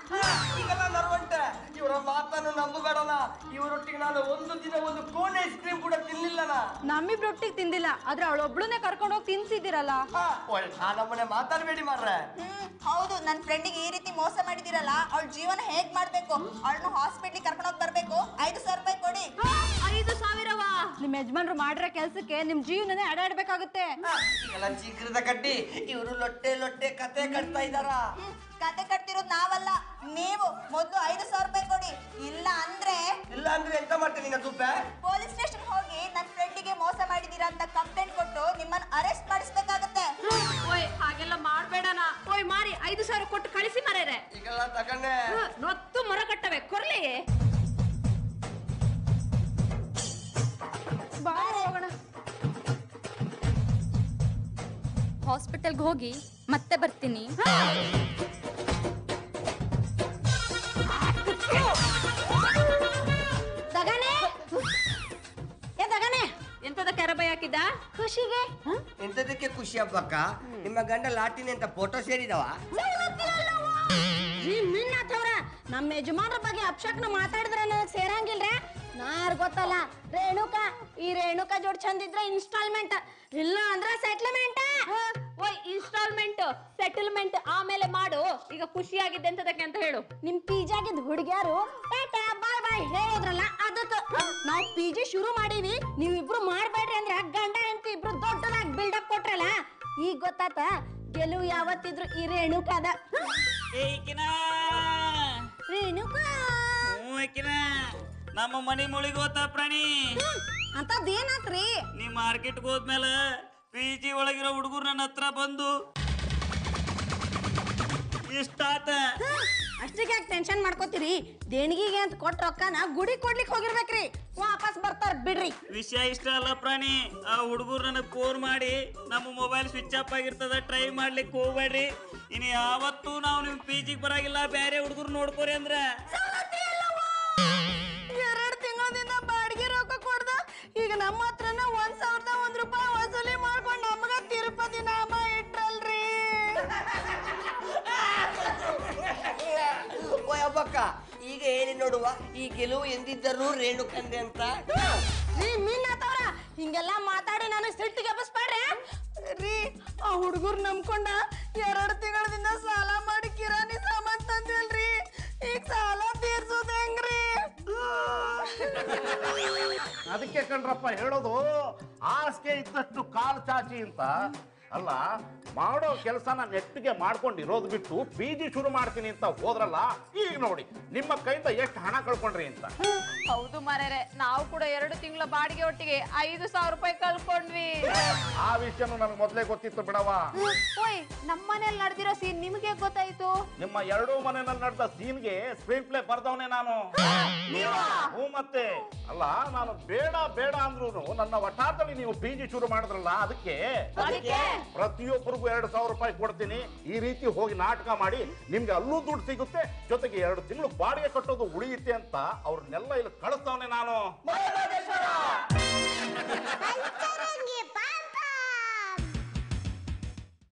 ನಾನು ಒಂದು ದಿನ ಒಂದು ಕೋನ್ ಐಸ್ ಕ್ರೀಮ್ ಕೂಡ ನಮ್ಮಿಬ್ರೊಟ್ಟಿಗೆ ತಿಂದಿಲ್ಲ ಆದ್ರೆ ಅವಳೊಬ್ಳನ್ನೇ ಕರ್ಕೊಂಡು ಹೋಗಿ ತಿನ್ಸಿದಿರಲ್ಲ ಆ ನಮ್ಮನೆ ಮಾತಾಡ್ಬೇಡಿ ಮಾರ್ರೆ. ಹ್ಮ್ ಹೌದು ನನ್ನ ಫ್ರೆಂಡಿಗೆ ಈ ರೀತಿ ಮೋಸ ಮಾಡಿದಿರಲ್ಲ ಅವಳ ಜೀವನ ಹೇಗ್ ಮಾಡ್ಬೇಕು? ಅವಳನ್ನ ಹಾಸ್ಪಿಟ್ಲಿಗೆ ಕರ್ಕೊಂಡೋಗಿ ಬರ್ಬೇಕು. ಐದು ಸಾವಿರ ರೂಪಾಯಿ ಕೊಡಿ. ಐದು ಸಾವಿರವಾ? ನಿಮ್ ಯಜಮಾನ್ರು ಮಾಡಿರೋ ಕೆಲ್ಸಕ್ಕೆ ನಿಮ್ ಜೀವನನೇ ಅಡಾಡ್ಬೇಕಾಗುತ್ತೆ. ಚೀಕ್ರದ ಕಟ್ಟಿ ಇವರು ಲೊಟ್ಟೆ ಲೊಟ್ಟೆ ಕತೆ ಕಟ್ತಾ ಇದ್ದಾರ. ಹ್ಮ್, ಕತೆ ಕಟ್ತಿರೋದು ನಾವಲ್ಲ. ನೀವು ಮೊದಲು ಐದು ಸಾವಿರ ರೂಪಾಯಿ ಕೊಡಿ. ಇಲ್ಲ ಅಂದ್ರೆ ಇಲ್ಲ ಅಂದ್ರೆ ಎಂತ ಮಾಡ್ತೀನಿ ನಿನ್ನ ತುಪ್ಪೆ? ಪೊಲೀಸ್ ಸ್ಟೇಷನ್ ಹೋಗಿ ನನ್ನ ಫ್ರೆಂಡಿಗೆ ಮೋಸ ಮಾಡಿದೀರಾ ಅಂತ ಕಂಪ್ಲೇಂಟ್ ಕೊಟ್ಟು ನಿಮ್ಮನ್ನ ಅರೆಸ್ಟ್ ಮಾಡಿಸ್ಬೇಕಾಗತ್ತೆ. ಓಯ್ ಹಾಗೆಲ್ಲ ಮಾಡ್ಬೇಡನ? ಓಯ್ ಮಾರಿ ಐದು ಸಾವಿರ ಕೊಟ್ಟು ಕಳಿಸಿ ಮರೇರೆ. ಈಗೆಲ್ಲ ತಗೊಂಡೆ ನೊತ್ತು ಮರ ಕಟ್ಟವೆ ಕೊರ್ಲಿ. ಬಾ ಹೋಗೋಣ. ಹಾಸ್ಪಿಟಲ್ಗೆ ಹೋಗಿ ಮತ್ತೆ ಬರ್ತೀನಿ. ಖುಷಿ ಹಬ್ಬಕ್ಕ ನಿಮ್ಮ ಗಂಡ ಲಾಟಿನಿ ಅಂತ ಫೋಟೋ ಸೇರಿದವ? ನಮ್ಮ ಯಜಮಾನರ ಬಗ್ಗೆ ಅಪ್ಶಕ್ನ ಮಾತಾಡಿದ್ರೆ ನನಗೆ ಸೇರಂಗಿಲ್ರೆ? ನಾರ್ ಗೊತ್ತಲ್ಲ ರೇಣುಕಾ ಈ ರೇಣುಕಾ ಜೋಡ್ ಚಂದಿದ್ರೆ ಇನ್ಸ್ಟಾಲ್ಮೆಂಟ್ ಇಲ್ಲ ಅಂದ್ರೆ ಸೆಟ್ಲ್ಮೆಂಟ್ ಓಯ್ ಇನ್ಸ್ಟಾಲ್ಮೆಂಟ್ ಸೆಟಲ್ಮೆಂಟ್ ಆಮೇಲೆ ಮಾಡು. ಈಗ ಖುಷಿಯಾಗಿದ್ದೆ ಅಂತದಕ್ಕೆ ಅಂತ ಹೇಳು. ನಿಮ್ ಪಿಜಿ ಆಗಿದ್ ಹುಡುಗಿಯಾರು ಟಾಟಾ ಬಾಯ್ ಬಾಯ್ ಹೇಳಿದ್ರಲ್ಲ ಅದಕ್ಕ. ನಾವು ಪಿಜಿ ಶುರು ಮಾಡೀವಿ ನೀವಿಬ್ರು ಮಾಡ್ಬೇಡ್ರಿ ಅಂದ್ರೆ ಗಂಡ ಹೆಂಡತಿ ಇಬ್ರು ದೊಡ್ಡದಾಗಿ ಬಿಲ್ಡಪ್ ಕೊಟ್ರಲ್ಲ ಈಗ ಗೊತ್ತಾತ ಗೆಲುವು ಯಾವತ್ತಿದ್ರು ಈ ರೇಣುಕಾದ ಏಕಿನ ರೇಣುಕಾ! ಹ್ಞೂ ಏಕಿನ ನಮ್ಮ ಮನಿ ಮುಳಿಗೋತ ಪ್ರಾಣಿ. ಅಂತದೇನಾತ್ರಿ ನೀ ಮಾರ್ಕೆಟ್ ಹೋದ್ಮೇಲೆ ಪಿ ಜಿ ಒಳಗಿರೋ ಹುಡುಗರು ನನ್ನ ಹತ್ರ ಬಂದು ಇಷ್ಟಾತ. ಅಷ್ಟಕ್ಕೆ ಯಾಕೆ ಟೆನ್ಷನ್ ಮಾಡ್ಕೋತೀರಿ? ದೇಣಿಗೆಗೆ ಅಂತ ಕೊಟ್ಟ ರೊಕ್ಕನ ಗುಡಿ ಕೊಡ್ಲಿಕ್ಕೆ ಹೋಗಿರ್ಬೇಕ್ರಿ. ವಾಪಸ್ ಬರ್ತಾರ ಬಿಡ್ರಿ. ವಿಷಯ ಇಷ್ಟ ಅಲ್ಲ ಪ್ರಾಣಿ. ಆ ಹುಡುಗರು ನನಗೆ ಫೋನ್ ಮಾಡಿ ನಮ್ಮ ಮೊಬೈಲ್ ಸ್ವಿಚ್ ಆಫ್ ಆಗಿರ್ತದ ಟ್ರೈ ಮಾಡ್ಲಿಕ್ಕೆ ಹೋಗ್ಬೇಡ್ರಿ. ಇನ್ನು ಯಾವತ್ತೂ ನಾವು ನಿಮ್ ಪಿ ಜಿಗೆ ಬರಾಗಿಲ್ಲ ಬೇರೆ ಹುಡುಗರು ನೋಡ್ಕೋರಿ ಅಂದ್ರ. ಓ ಈಗ ಹೇಳಿ ನೋಡುವ ಈ ಗೆಲುವು ಎಂದಿದ್ದರು ರೇಣುಕಂದೆ ಅಂತ. ರೀ ಮೀನಾತವ್ರ ಹಿಂಗೆಲ್ಲ ಮಾತಾಡಿ ನನಗೆ ಸಿಟ್ಟಿಗೆ ಎಬ್ಬಿಸ್ಬೇಡ್ರಿ ರೀ ಆ ಹುಡುಗರು ನಂಬ್ಕೊಂಡ ಎರಡು ತಿಂಗಳದಿಂದ ಸಾಲ ಮಾಡಿ ಕಿರಾಣಿ ಸಾಮಾನ್ ತಂದಿಲ್ರಿ. ಈಗ ಸಾಲ ತೀರ್ಸೋದು ಹೆಂಗ್ರಿ? ಅದಕ್ಕೆ ಕಣ್ರಪ್ಪ ಹೇಳೋದು ಆಸ್ಕೆ ಇದ್ದಷ್ಟು ಕಾಲು ಚಾಚಿ ಅಂತ. ಅಲ್ಲ ಮಾಡೋ ಕೆಲಸನ ನೆಟ್ಟಿಗೆ ಮಾಡ್ಕೊಂಡಿರೋದು ಬಿಟ್ಟು ಪಿ ಜಿ ಶುರು ಮಾಡ್ತೀನಿ ಅಂತ ಹೋದ್ರಲ್ಲ ಈಗ ನೋಡಿ ನಿಮ್ಮ ಕೈಯಿಂದ ಎಷ್ಟು ಹಣ ಕಳ್ಕೊಂಡ್ರಿ ಅಂತ? ಹೌದು ಮರೇರೆ ನಾವು ಕೂಡ ಎರಡು ತಿಂಗಳ ಬಾಡಿಗೆ ಒಟ್ಟಿಗೆ ಐದು ಸಾವಿರ ರೂಪಾಯಿ ಕಳ್ಕೊಂಡ್ವಿ. ಆ ವಿಷಯ ನನಗೆ ಮೊದಲೇ ಗೊತ್ತಿತ್ತು ಬಿಡವ ಓಯ್ ನಮ್ಮನೇಲಿ ನಡೆದಿರೋ ಸೀನ್ ನಿಮಗೆ ಗೊತ್ತಾಯ್ತು? ನಿಮ್ಮ ಎರಡೂ ಮನೆಯಲ್ಲಿ ನಡೆದ ಸೀನ್ಗೆ ಸ್ಕ್ರೀನ್ ಪ್ಲೇ ಬರ್ದವನೇ ನಾನು. ಹ್ಞೂ ಮತ್ತೆ. ಅಲ್ಲ ನಾನು ಬೇಡ ಬೇಡ ಅಂದ್ರೂ ನನ್ನ ಹಠಾತ್ ನೀವು ಪಿ ಜಿ ಶುರು ಮಾಡಿದ್ರಲ್ಲ ಅದಕ್ಕೆ? ಪ್ರತಿಯೊಬ್ಬರಿಗೂ ಎರಡು ಸಾವಿರ ರೂಪಾಯಿ ಕೊಡ್ತೀನಿ. ಈ ರೀತಿ ಹೋಗಿ ನಾಟಕ ಮಾಡಿ ನಿಮ್ಗೆ ಅಲ್ಲೂ ದುಡ್ಡು ಸಿಗುತ್ತೆ. ಜೊತೆಗೆ ಎರಡು ತಿಂಗಳು ಬಾಡಿಗೆ ಕಟ್ಟೋದು ಉಳಿಯುತ್ತೆ ಅಂತ ಅವ್ರನ್ನೆಲ್ಲ ಇಲ್ಲಿ ಕಳಿಸ್ತಾವನೆ ನಾನು.